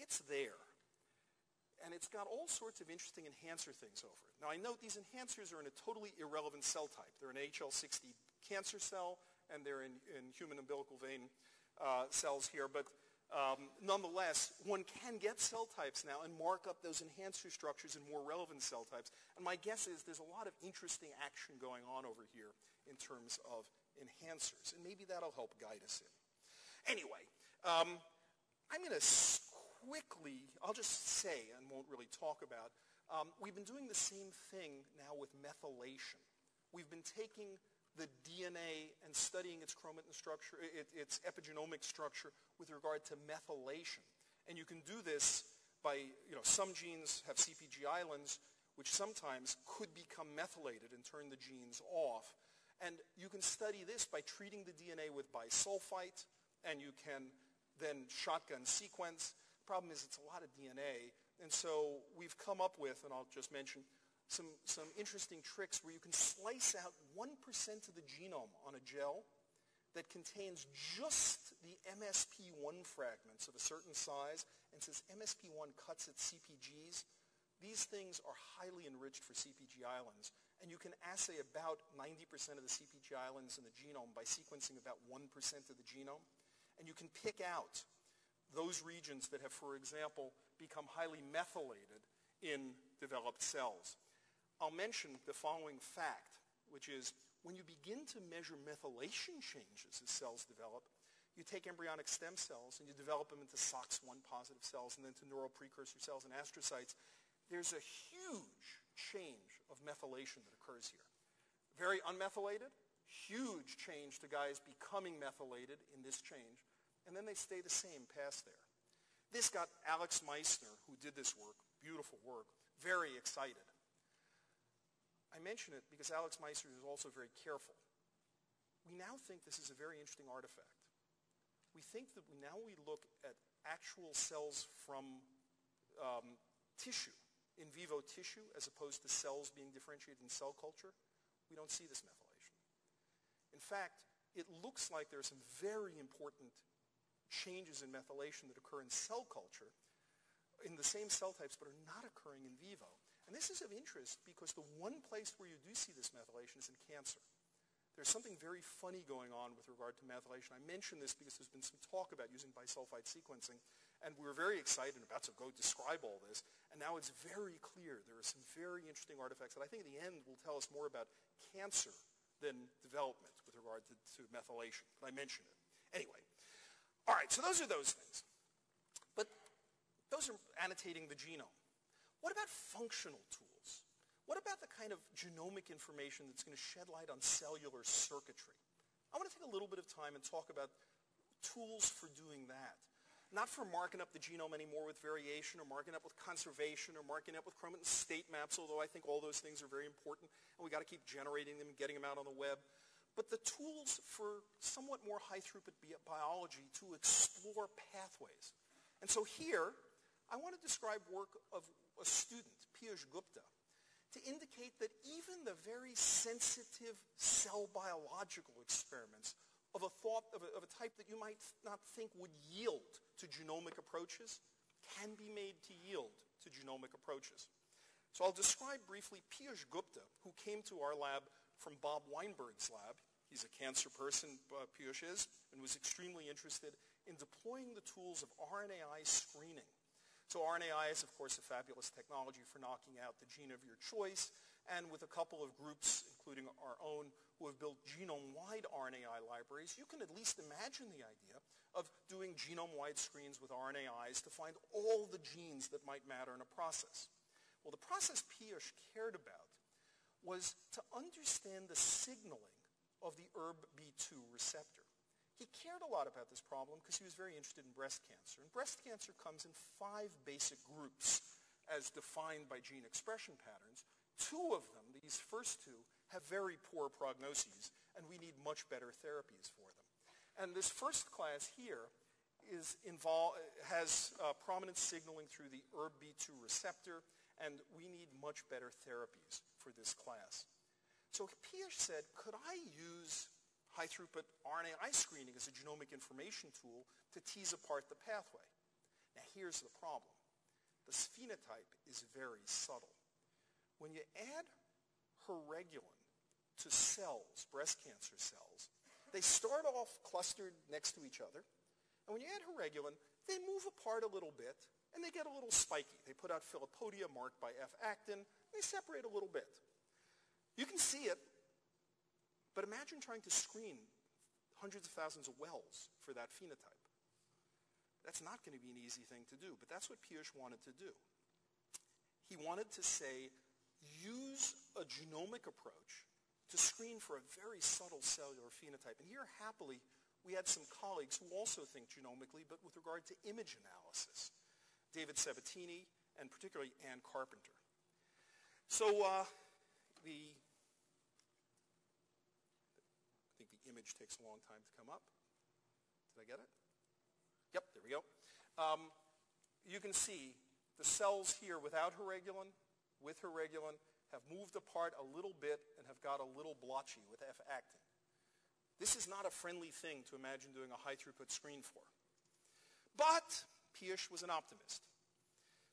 It's there. And it's got all sorts of interesting enhancer things over it. Now, I note these enhancers are in a totally irrelevant cell type. They're an HL60 cancer cell, and they're in, in human umbilical vein uh, cells here. But um, nonetheless, one can get cell types now and mark up those enhancer structures in more relevant cell types. And my guess is there's a lot of interesting action going on over here in terms of enhancers. And maybe that'll help guide us in. Anyway, um, I'm going to quickly, I'll just say and won't really talk about, um, we've been doing the same thing now with methylation. We've been taking the DNA and studying its chromatin structure, it, its epigenomic structure with regard to methylation. And you can do this by, you know, some genes have CPG islands, which sometimes could become methylated and turn the genes off. And you can study this by treating the DNA with bisulfite, and you can then shotgun sequence problem is it's a lot of DNA. And so we've come up with, and I'll just mention, some, some interesting tricks where you can slice out 1% of the genome on a gel, that contains just the MSP1 fragments of a certain size and says MSP1 cuts at CPGs, these things are highly enriched for CPG islands. And you can assay about 90% of the CPG islands in the genome by sequencing about 1% of the genome. And you can pick out those regions that have, for example, become highly methylated in developed cells. I'll mention the following fact, which is when you begin to measure methylation changes as cells develop, you take embryonic stem cells and you develop them into SOX1 positive cells and then to neural precursor cells and astrocytes. There's a huge change of methylation that occurs here. Very unmethylated, huge change to guys becoming methylated in this change, and then they stay the same past there. This got Alex Meissner, who did this work, beautiful work, very excited. I mention it because Alex Meissner is also very careful. We now think this is a very interesting artifact. We think that we, now we look at actual cells from um, tissue, in vivo tissue, as opposed to cells being differentiated in cell culture. We don't see this methylation. In fact, it looks like there are some very important changes in methylation that occur in cell culture in the same cell types but are not occurring in vivo. And this is of interest because the one place where you do see this methylation is in cancer. There's something very funny going on with regard to methylation. I mention this because there's been some talk about using bisulfite sequencing, and we were very excited about to go describe all this, and now it's very clear there are some very interesting artifacts that I think in the end will tell us more about cancer than development with regard to, to methylation. But I mention it. Anyway, all right, so those are those things. But those are annotating the genome. What about functional tools? What about the kind of genomic information that's going to shed light on cellular circuitry? I want to take a little bit of time and talk about tools for doing that. Not for marking up the genome anymore with variation or marking up with conservation or marking up with chromatin state maps, although I think all those things are very important and we've got to keep generating them and getting them out on the web. But the tools for somewhat more high throughput biology to explore pathways. And so here, I want to describe work of a student, Piyush Gupta, to indicate that even the very sensitive cell biological experiments of a thought of a, of a, type that you might not think would yield to genomic approaches can be made to yield to genomic approaches. So I'll describe briefly Piyush Gupta, who came to our lab from Bob Weinberg's lab. He's a cancer person, uh, Piyush is, and was extremely interested in deploying the tools of RNAi screening so RNAi is, of course, a fabulous technology for knocking out the gene of your choice. And with a couple of groups, including our own, who have built genome-wide RNAi libraries, you can at least imagine the idea of doing genome-wide screens with RNAis to find all the genes that might matter in a process. Well, the process Piyush cared about was to understand the signaling of the ERBB2 receptor. He cared a lot about this problem because he was very interested in breast cancer. And breast cancer comes in five basic groups as defined by gene expression patterns. Two of them, these first two, have very poor prognoses, and we need much better therapies for them. And this first class here is has uh, prominent signaling through the ERBB2 receptor, and we need much better therapies for this class. So Piyush said, could I use high-throughput RNAi screening as a genomic information tool to tease apart the pathway. Now here's the problem. The phenotype is very subtle. When you add heregulin to cells, breast cancer cells, they start off clustered next to each other. And when you add heregulin, they move apart a little bit and they get a little spiky. They put out filopodia marked by F-actin. They separate a little bit. You can see it but imagine trying to screen hundreds of thousands of wells for that phenotype. That's not going to be an easy thing to do, but that's what Piyush wanted to do. He wanted to say, use a genomic approach to screen for a very subtle cellular phenotype. And here, happily, we had some colleagues who also think genomically, but with regard to image analysis. David Sabatini, and particularly Ann Carpenter. So uh, the image takes a long time to come up. Did I get it? Yep, there we go. Um, you can see the cells here without heregulin, with heregulin, have moved apart a little bit and have got a little blotchy with F-actin. This is not a friendly thing to imagine doing a high throughput screen for. But Piyush was an optimist.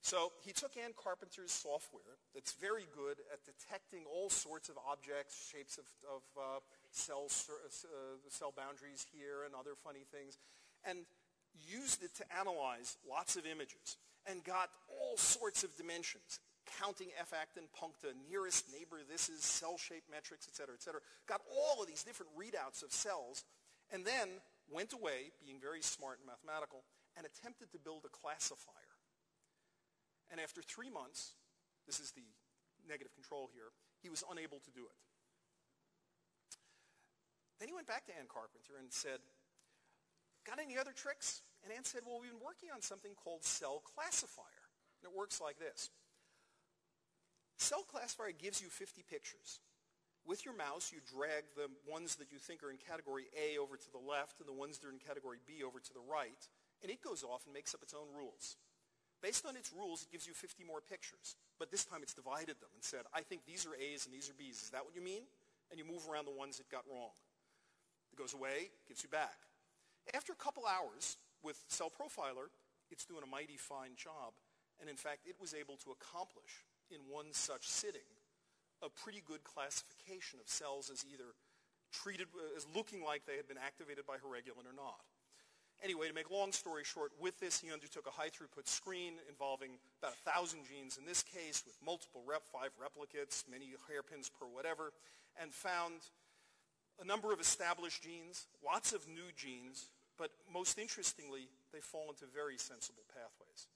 So he took Ann Carpenter's software that's very good at detecting all sorts of objects, shapes of, of uh, cell, uh, cell boundaries here and other funny things, and used it to analyze lots of images and got all sorts of dimensions, counting f-actin puncta, nearest neighbor, this is cell shape metrics, et cetera, et cetera. Got all of these different readouts of cells, and then went away, being very smart and mathematical, and attempted to build a classifier and after three months, this is the negative control here, he was unable to do it. Then he went back to Ann Carpenter and said, got any other tricks? And Ann said, well, we've been working on something called cell classifier. And it works like this. Cell classifier gives you 50 pictures. With your mouse, you drag the ones that you think are in category A over to the left and the ones that are in category B over to the right, and it goes off and makes up its own rules. Based on its rules, it gives you 50 more pictures. But this time it's divided them and said, I think these are A's and these are B's. Is that what you mean? And you move around the ones it got wrong. It goes away, gives you back. After a couple hours with Cell Profiler, it's doing a mighty fine job. And in fact, it was able to accomplish in one such sitting a pretty good classification of cells as either treated as looking like they had been activated by heregulin or not. Anyway, to make long story short, with this he undertook a high throughput screen involving about 1,000 genes in this case with multiple rep, five replicates, many hairpins per whatever, and found a number of established genes, lots of new genes, but most interestingly, they fall into very sensible pathways.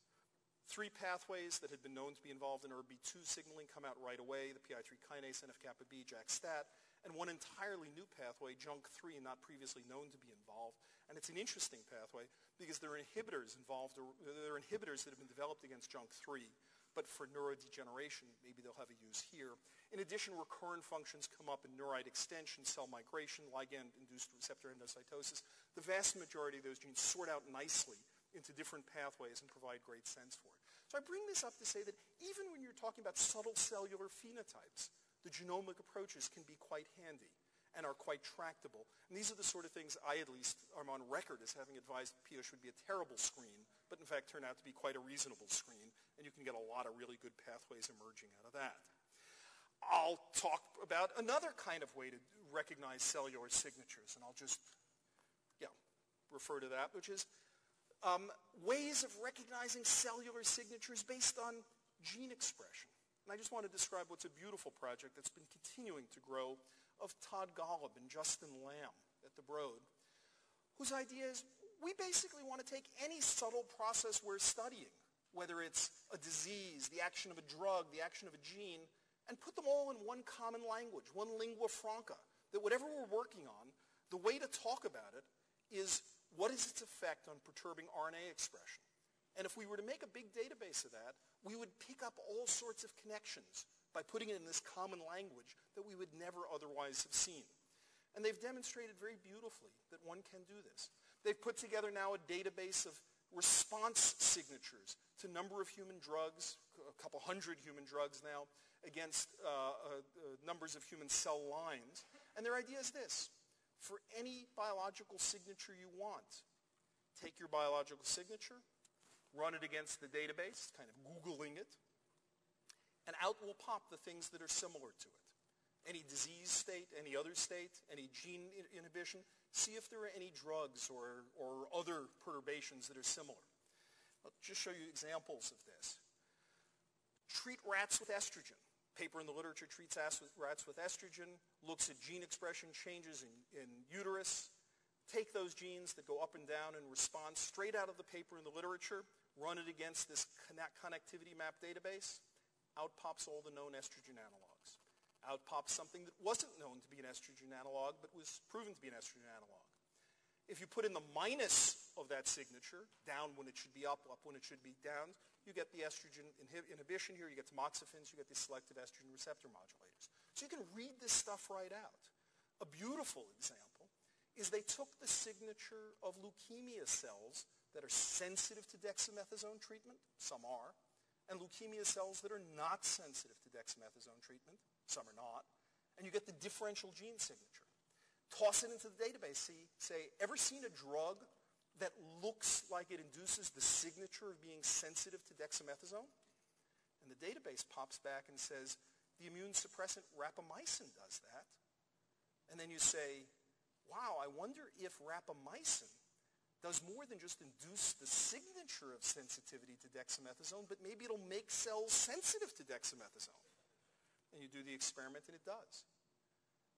Three pathways that had been known to be involved in ERB2 signaling come out right away, the PI3 kinase, NF-kappa B, JAK-STAT, and one entirely new pathway, JNK3, not previously known to be involved, and it's an interesting pathway because there are inhibitors involved, there are inhibitors that have been developed against JNK3, but for neurodegeneration, maybe they'll have a use here. In addition, recurrent functions come up in neurite extension, cell migration, ligand-induced receptor endocytosis. The vast majority of those genes sort out nicely into different pathways and provide great sense for it. So I bring this up to say that even when you're talking about subtle cellular phenotypes, the genomic approaches can be quite handy and are quite tractable. And these are the sort of things I at least am on record as having advised Piyush would be a terrible screen, but in fact turned out to be quite a reasonable screen, and you can get a lot of really good pathways emerging out of that. I'll talk about another kind of way to recognize cellular signatures, and I'll just yeah, refer to that, which is um, ways of recognizing cellular signatures based on gene expression. And I just want to describe what's a beautiful project that's been continuing to grow of Todd Golub and Justin Lamb at the Broad, whose idea is we basically want to take any subtle process we're studying, whether it's a disease, the action of a drug, the action of a gene, and put them all in one common language, one lingua franca, that whatever we're working on, the way to talk about it is what is its effect on perturbing RNA expression. And if we were to make a big database of that, we would pick up all sorts of connections by putting it in this common language that we would never otherwise have seen. And they've demonstrated very beautifully that one can do this. They've put together now a database of response signatures to number of human drugs, a couple hundred human drugs now, against uh, uh, uh, numbers of human cell lines. And their idea is this. For any biological signature you want, take your biological signature, run it against the database, kind of Googling it, and out will pop the things that are similar to it. Any disease state, any other state, any gene inhibition, see if there are any drugs or, or other perturbations that are similar. I'll just show you examples of this. Treat rats with estrogen. Paper in the literature treats rats with estrogen, looks at gene expression changes in, in uterus, take those genes that go up and down in response straight out of the paper in the literature, run it against this connectivity map database, out pops all the known estrogen analogs. Out pops something that wasn't known to be an estrogen analog, but was proven to be an estrogen analog. If you put in the minus of that signature, down when it should be up, up when it should be down, you get the estrogen inhib inhibition here, you get tamoxifens, you get the selective estrogen receptor modulators. So you can read this stuff right out. A beautiful example is they took the signature of leukemia cells that are sensitive to dexamethasone treatment, some are, and leukemia cells that are not sensitive to dexamethasone treatment. Some are not. And you get the differential gene signature. toss it into the database. See, say, ever seen a drug that looks like it induces the signature of being sensitive to dexamethasone? And the database pops back and says, the immune suppressant rapamycin does that. And then you say, wow, I wonder if rapamycin does more than just induce the signature of sensitivity to dexamethasone, but maybe it'll make cells sensitive to dexamethasone. And you do the experiment and it does.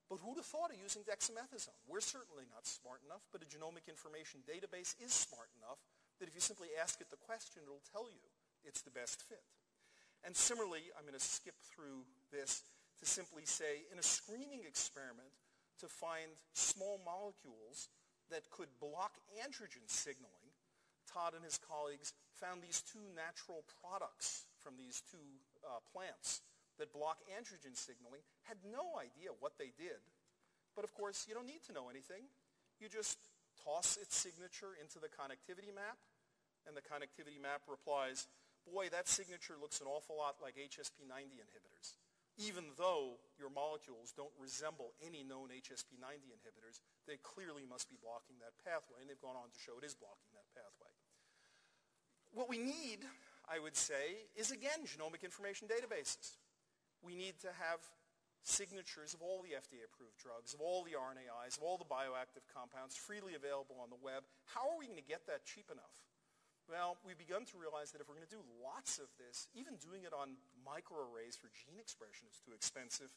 But who'd have thought of using dexamethasone? We're certainly not smart enough, but a genomic information database is smart enough that if you simply ask it the question, it'll tell you it's the best fit. And similarly, I'm going to skip through this to simply say, in a screening experiment to find small molecules that could block androgen signaling, Todd and his colleagues found these two natural products from these two uh, plants that block androgen signaling had no idea what they did. But of course, you don't need to know anything. You just toss its signature into the connectivity map, and the connectivity map replies, boy, that signature looks an awful lot like HSP90 inhibitors. Even though your molecules don't resemble any known HSP90 inhibitors, they clearly must be blocking that pathway, and they've gone on to show it is blocking that pathway. What we need, I would say, is again genomic information databases we need to have signatures of all the FDA-approved drugs, of all the RNAis, of all the bioactive compounds freely available on the web. How are we going to get that cheap enough? Well, we've begun to realize that if we're going to do lots of this, even doing it on microarrays for gene expression is too expensive.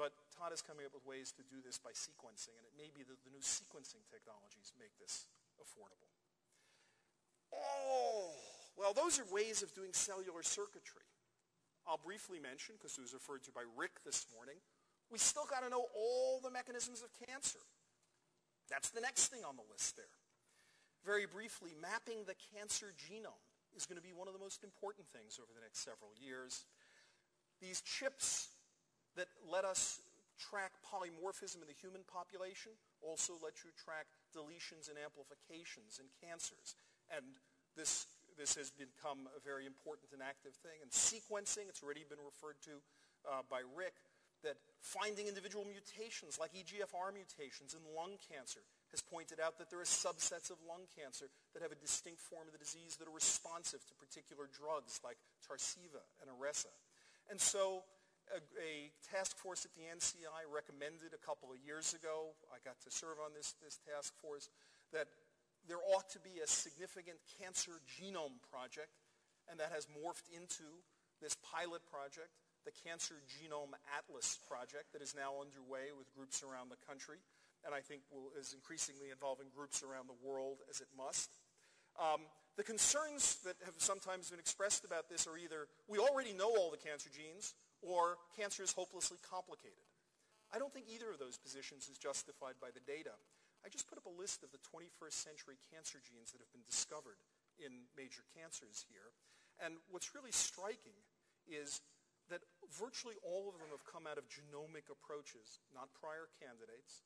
But Todd is coming up with ways to do this by sequencing, and it may be that the new sequencing technologies make this affordable. Oh, well, those are ways of doing cellular circuitry. I'll briefly mention, because it was referred to by Rick this morning, we still got to know all the mechanisms of cancer. That's the next thing on the list there. Very briefly, mapping the cancer genome is going to be one of the most important things over the next several years. These chips that let us track polymorphism in the human population also let you track deletions and amplifications in cancers. And this this has become a very important and active thing. And sequencing, it's already been referred to uh, by Rick, that finding individual mutations like EGFR mutations in lung cancer has pointed out that there are subsets of lung cancer that have a distinct form of the disease that are responsive to particular drugs like Tarceva and Iressa. And so a, a, task force at the NCI recommended a couple of years ago, I got to serve on this, this task force, that there ought to be a significant cancer genome project, and that has morphed into this pilot project, the Cancer Genome Atlas project that is now underway with groups around the country, and I think will, is increasingly involving groups around the world as it must. Um, the concerns that have sometimes been expressed about this are either we already know all the cancer genes or cancer is hopelessly complicated. I don't think either of those positions is justified by the data. I just put up a list of the 21st century cancer genes that have been discovered in major cancers here. And what's really striking is that virtually all of them have come out of genomic approaches, not prior candidates,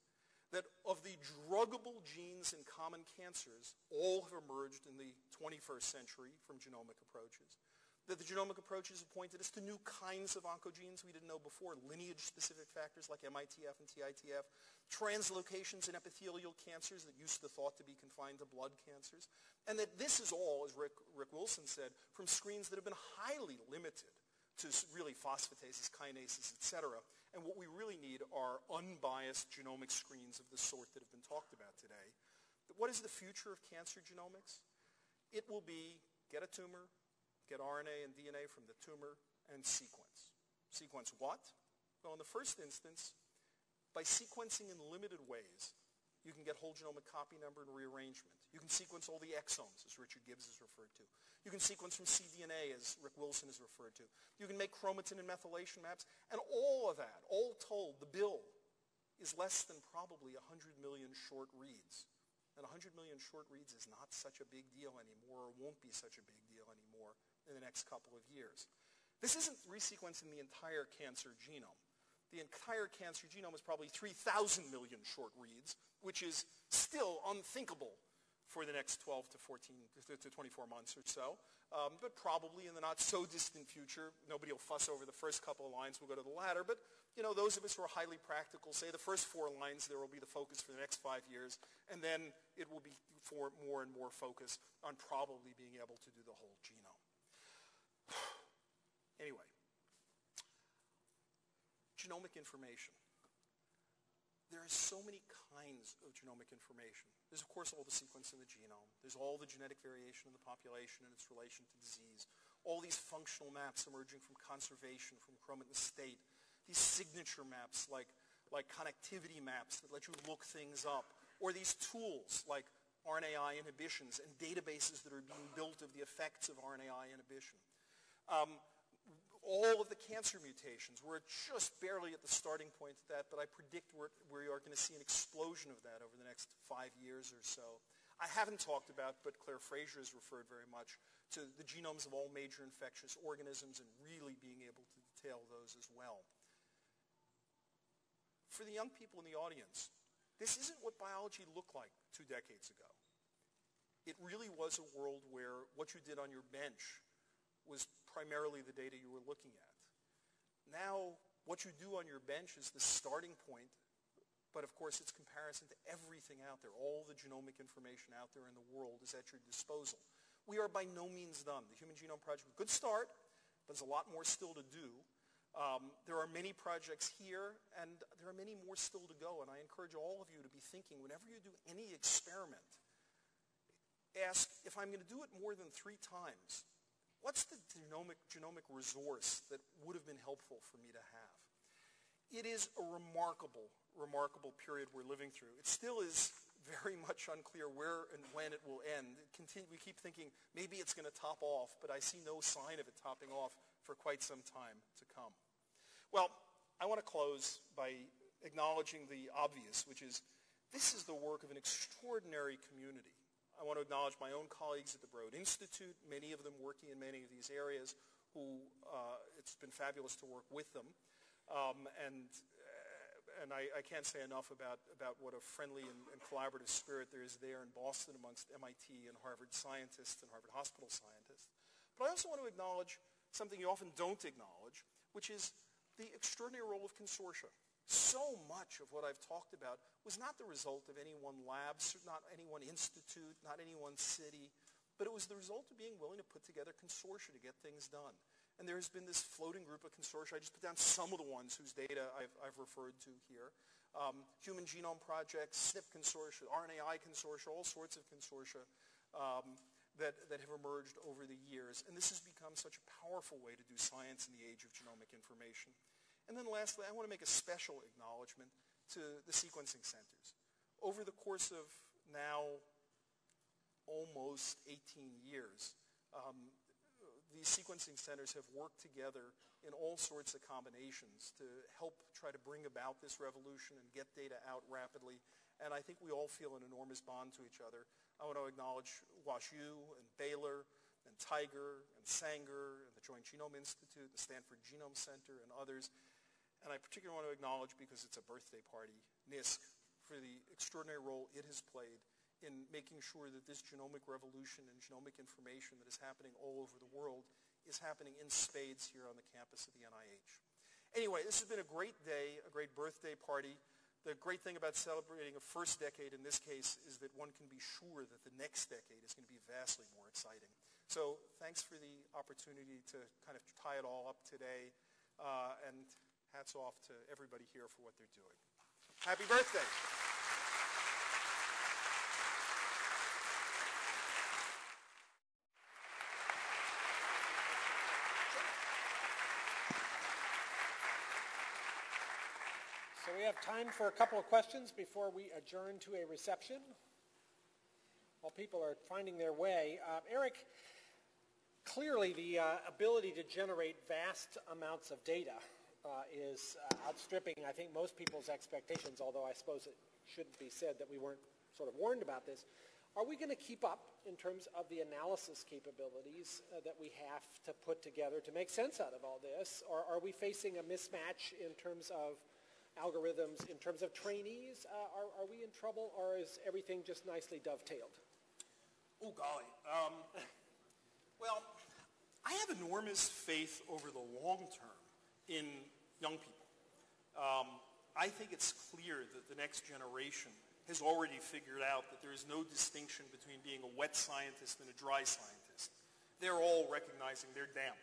that of the druggable genes in common cancers, all have emerged in the 21st century from genomic approaches that the genomic approaches have pointed us to new kinds of oncogenes we didn't know before, lineage-specific factors like MITF and TITF, translocations in epithelial cancers that used to thought to be confined to blood cancers, and that this is all, as Rick, Rick Wilson said, from screens that have been highly limited to really phosphatases, kinases, et cetera. And what we really need are unbiased genomic screens of the sort that have been talked about today. What is the future of cancer genomics? It will be get a tumor, get RNA and DNA from the tumor, and sequence. Sequence what? Well, in the first instance, by sequencing in limited ways, you can get whole genomic copy number and rearrangement. You can sequence all the exomes, as Richard Gibbs has referred to. You can sequence from cDNA, as Rick Wilson has referred to. You can make chromatin and methylation maps. And all of that, all told, the bill is less than probably 100 million short reads. And 100 million short reads is not such a big deal anymore, or won't be such a big deal anymore in the next couple of years. This isn't resequencing the entire cancer genome. The entire cancer genome is probably 3,000 million short reads, which is still unthinkable for the next 12 to 14 to 24 months or so. Um, but probably in the not so distant future, nobody will fuss over the first couple of lines. We'll go to the latter. But you know, those of us who are highly practical say the first four lines there will be the focus for the next five years, and then it will be for more and more focus on probably being able to do the whole genome. anyway, genomic information. There are so many kinds of genomic information. There's, of course, all the sequence in the genome. There's all the genetic variation in the population and its relation to disease. All these functional maps emerging from conservation, from chromatin state. These signature maps like, like connectivity maps that let you look things up. Or these tools like RNAi inhibitions and databases that are being built of the effects of RNAi inhibition. Um, all of the cancer mutations. We're just barely at the starting point of that, but I predict we're, we are going to see an explosion of that over the next five years or so. I haven't talked about, but Claire Fraser has referred very much to the genomes of all major infectious organisms and really being able to detail those as well. For the young people in the audience, this isn't what biology looked like two decades ago. It really was a world where what you did on your bench was primarily the data you were looking at. Now, what you do on your bench is the starting point, but of course it's comparison to everything out there. All the genomic information out there in the world is at your disposal. We are by no means done. The Human Genome Project, good start, but there's a lot more still to do. Um, there are many projects here, and there are many more still to go. And I encourage all of you to be thinking, whenever you do any experiment, ask, if I'm going to do it more than three times, What's the genomic, genomic resource that would have been helpful for me to have? It is a remarkable, remarkable period we're living through. It still is very much unclear where and when it will end. It continue, we keep thinking maybe it's going to top off, but I see no sign of it topping off for quite some time to come. Well, I want to close by acknowledging the obvious, which is this is the work of an extraordinary community. I want to acknowledge my own colleagues at the Broad Institute, many of them working in many of these areas, who uh, it's been fabulous to work with them. Um, and uh, and I, I, can't say enough about, about what a friendly and, and, collaborative spirit there is there in Boston amongst MIT and Harvard scientists and Harvard hospital scientists. But I also want to acknowledge something you often don't acknowledge, which is the extraordinary role of consortia. So much of what I've talked about was not the result of any one lab, not any one institute, not any one city, but it was the result of being willing to put together consortia to get things done. And there has been this floating group of consortia. I just put down some of the ones whose data I've, I've referred to here. Um, Human Genome Project, SNP consortia, RNAi consortia, all sorts of consortia um, that, that have emerged over the years. And this has become such a powerful way to do science in the age of genomic information. And then lastly, I want to make a special acknowledgement to the sequencing centers. Over the course of now almost 18 years, um, these sequencing centers have worked together in all sorts of combinations to help try to bring about this revolution and get data out rapidly. And I think we all feel an enormous bond to each other. I want to acknowledge WashU and Baylor and TIGR and Sanger and the Joint Genome Institute, the Stanford Genome Center, and others. And I particularly want to acknowledge, because it's a birthday party, NISC for the extraordinary role it has played in making sure that this genomic revolution and genomic information that is happening all over the world is happening in spades here on the campus of the NIH. Anyway, this has been a great day, a great birthday party. The great thing about celebrating a first decade in this case is that one can be sure that the next decade is going to be vastly more exciting. So thanks for the opportunity to kind of tie it all up today. Uh, and hats off to everybody here for what they're doing. Happy birthday. So we have time for a couple of questions before we adjourn to a reception. While people are finding their way, uh, Eric, clearly the uh, ability to generate vast amounts of data uh, is uh, outstripping, I think, most people's expectations, although I suppose it shouldn't be said that we weren't sort of warned about this. Are we going to keep up in terms of the analysis capabilities uh, that we have to put together to make sense out of all this? Or are we facing a mismatch in terms of algorithms, in terms of trainees? Uh, are, are we in trouble or is everything just nicely dovetailed? Oh, golly. Um, well, I have enormous faith over the long term in young people. Um, I think it's clear that the next generation has already figured out that there is no distinction between being a wet scientist and a dry scientist. They're all recognizing they're damp,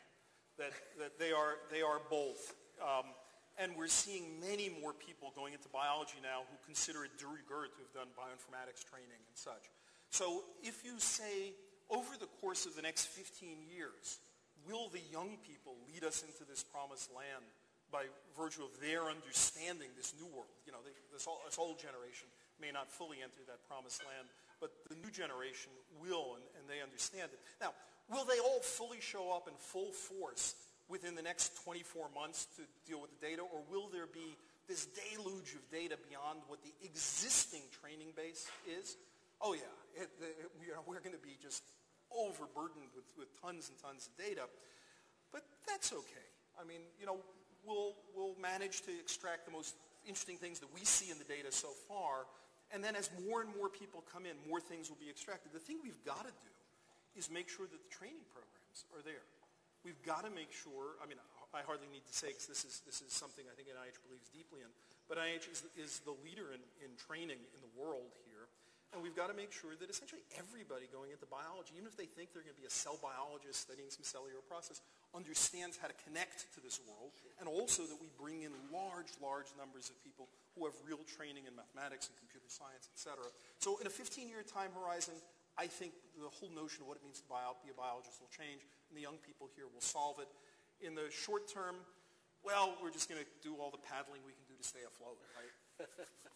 that, that they, are, they are both. Um, and we're seeing many more people going into biology now who consider it de rigueur to have done bioinformatics training and such. So if you say, over the course of the next 15 years, will the young people lead us into this promised land by virtue of their understanding this new world? You know, they, this, this, old generation may not fully enter that promised land, but the new generation will, and, and they understand it. Now, will they all fully show up in full force within the next 24 months to deal with the data, or will there be this deluge of data beyond what the existing training base is? Oh yeah, it, it, you know, we're going to be just overburdened with, with tons and tons of data, but that's okay. I mean, you know, we'll, we'll manage to extract the most interesting things that we see in the data so far, and then as more and more people come in, more things will be extracted. The thing we've got to do is make sure that the training programs are there. We've got to make sure, I mean, I hardly need to say because this is, this is something I think NIH believes deeply in, but NIH is, is the leader in, in training in the world here. And we've got to make sure that essentially everybody going into biology, even if they think they're going to be a cell biologist studying some cellular process, understands how to connect to this world, and also that we bring in large, large numbers of people who have real training in mathematics and computer science, et cetera. So in a 15-year time horizon, I think the whole notion of what it means to be a biologist will change, and the young people here will solve it. In the short term, well, we're just going to do all the paddling we can do to stay afloat, right?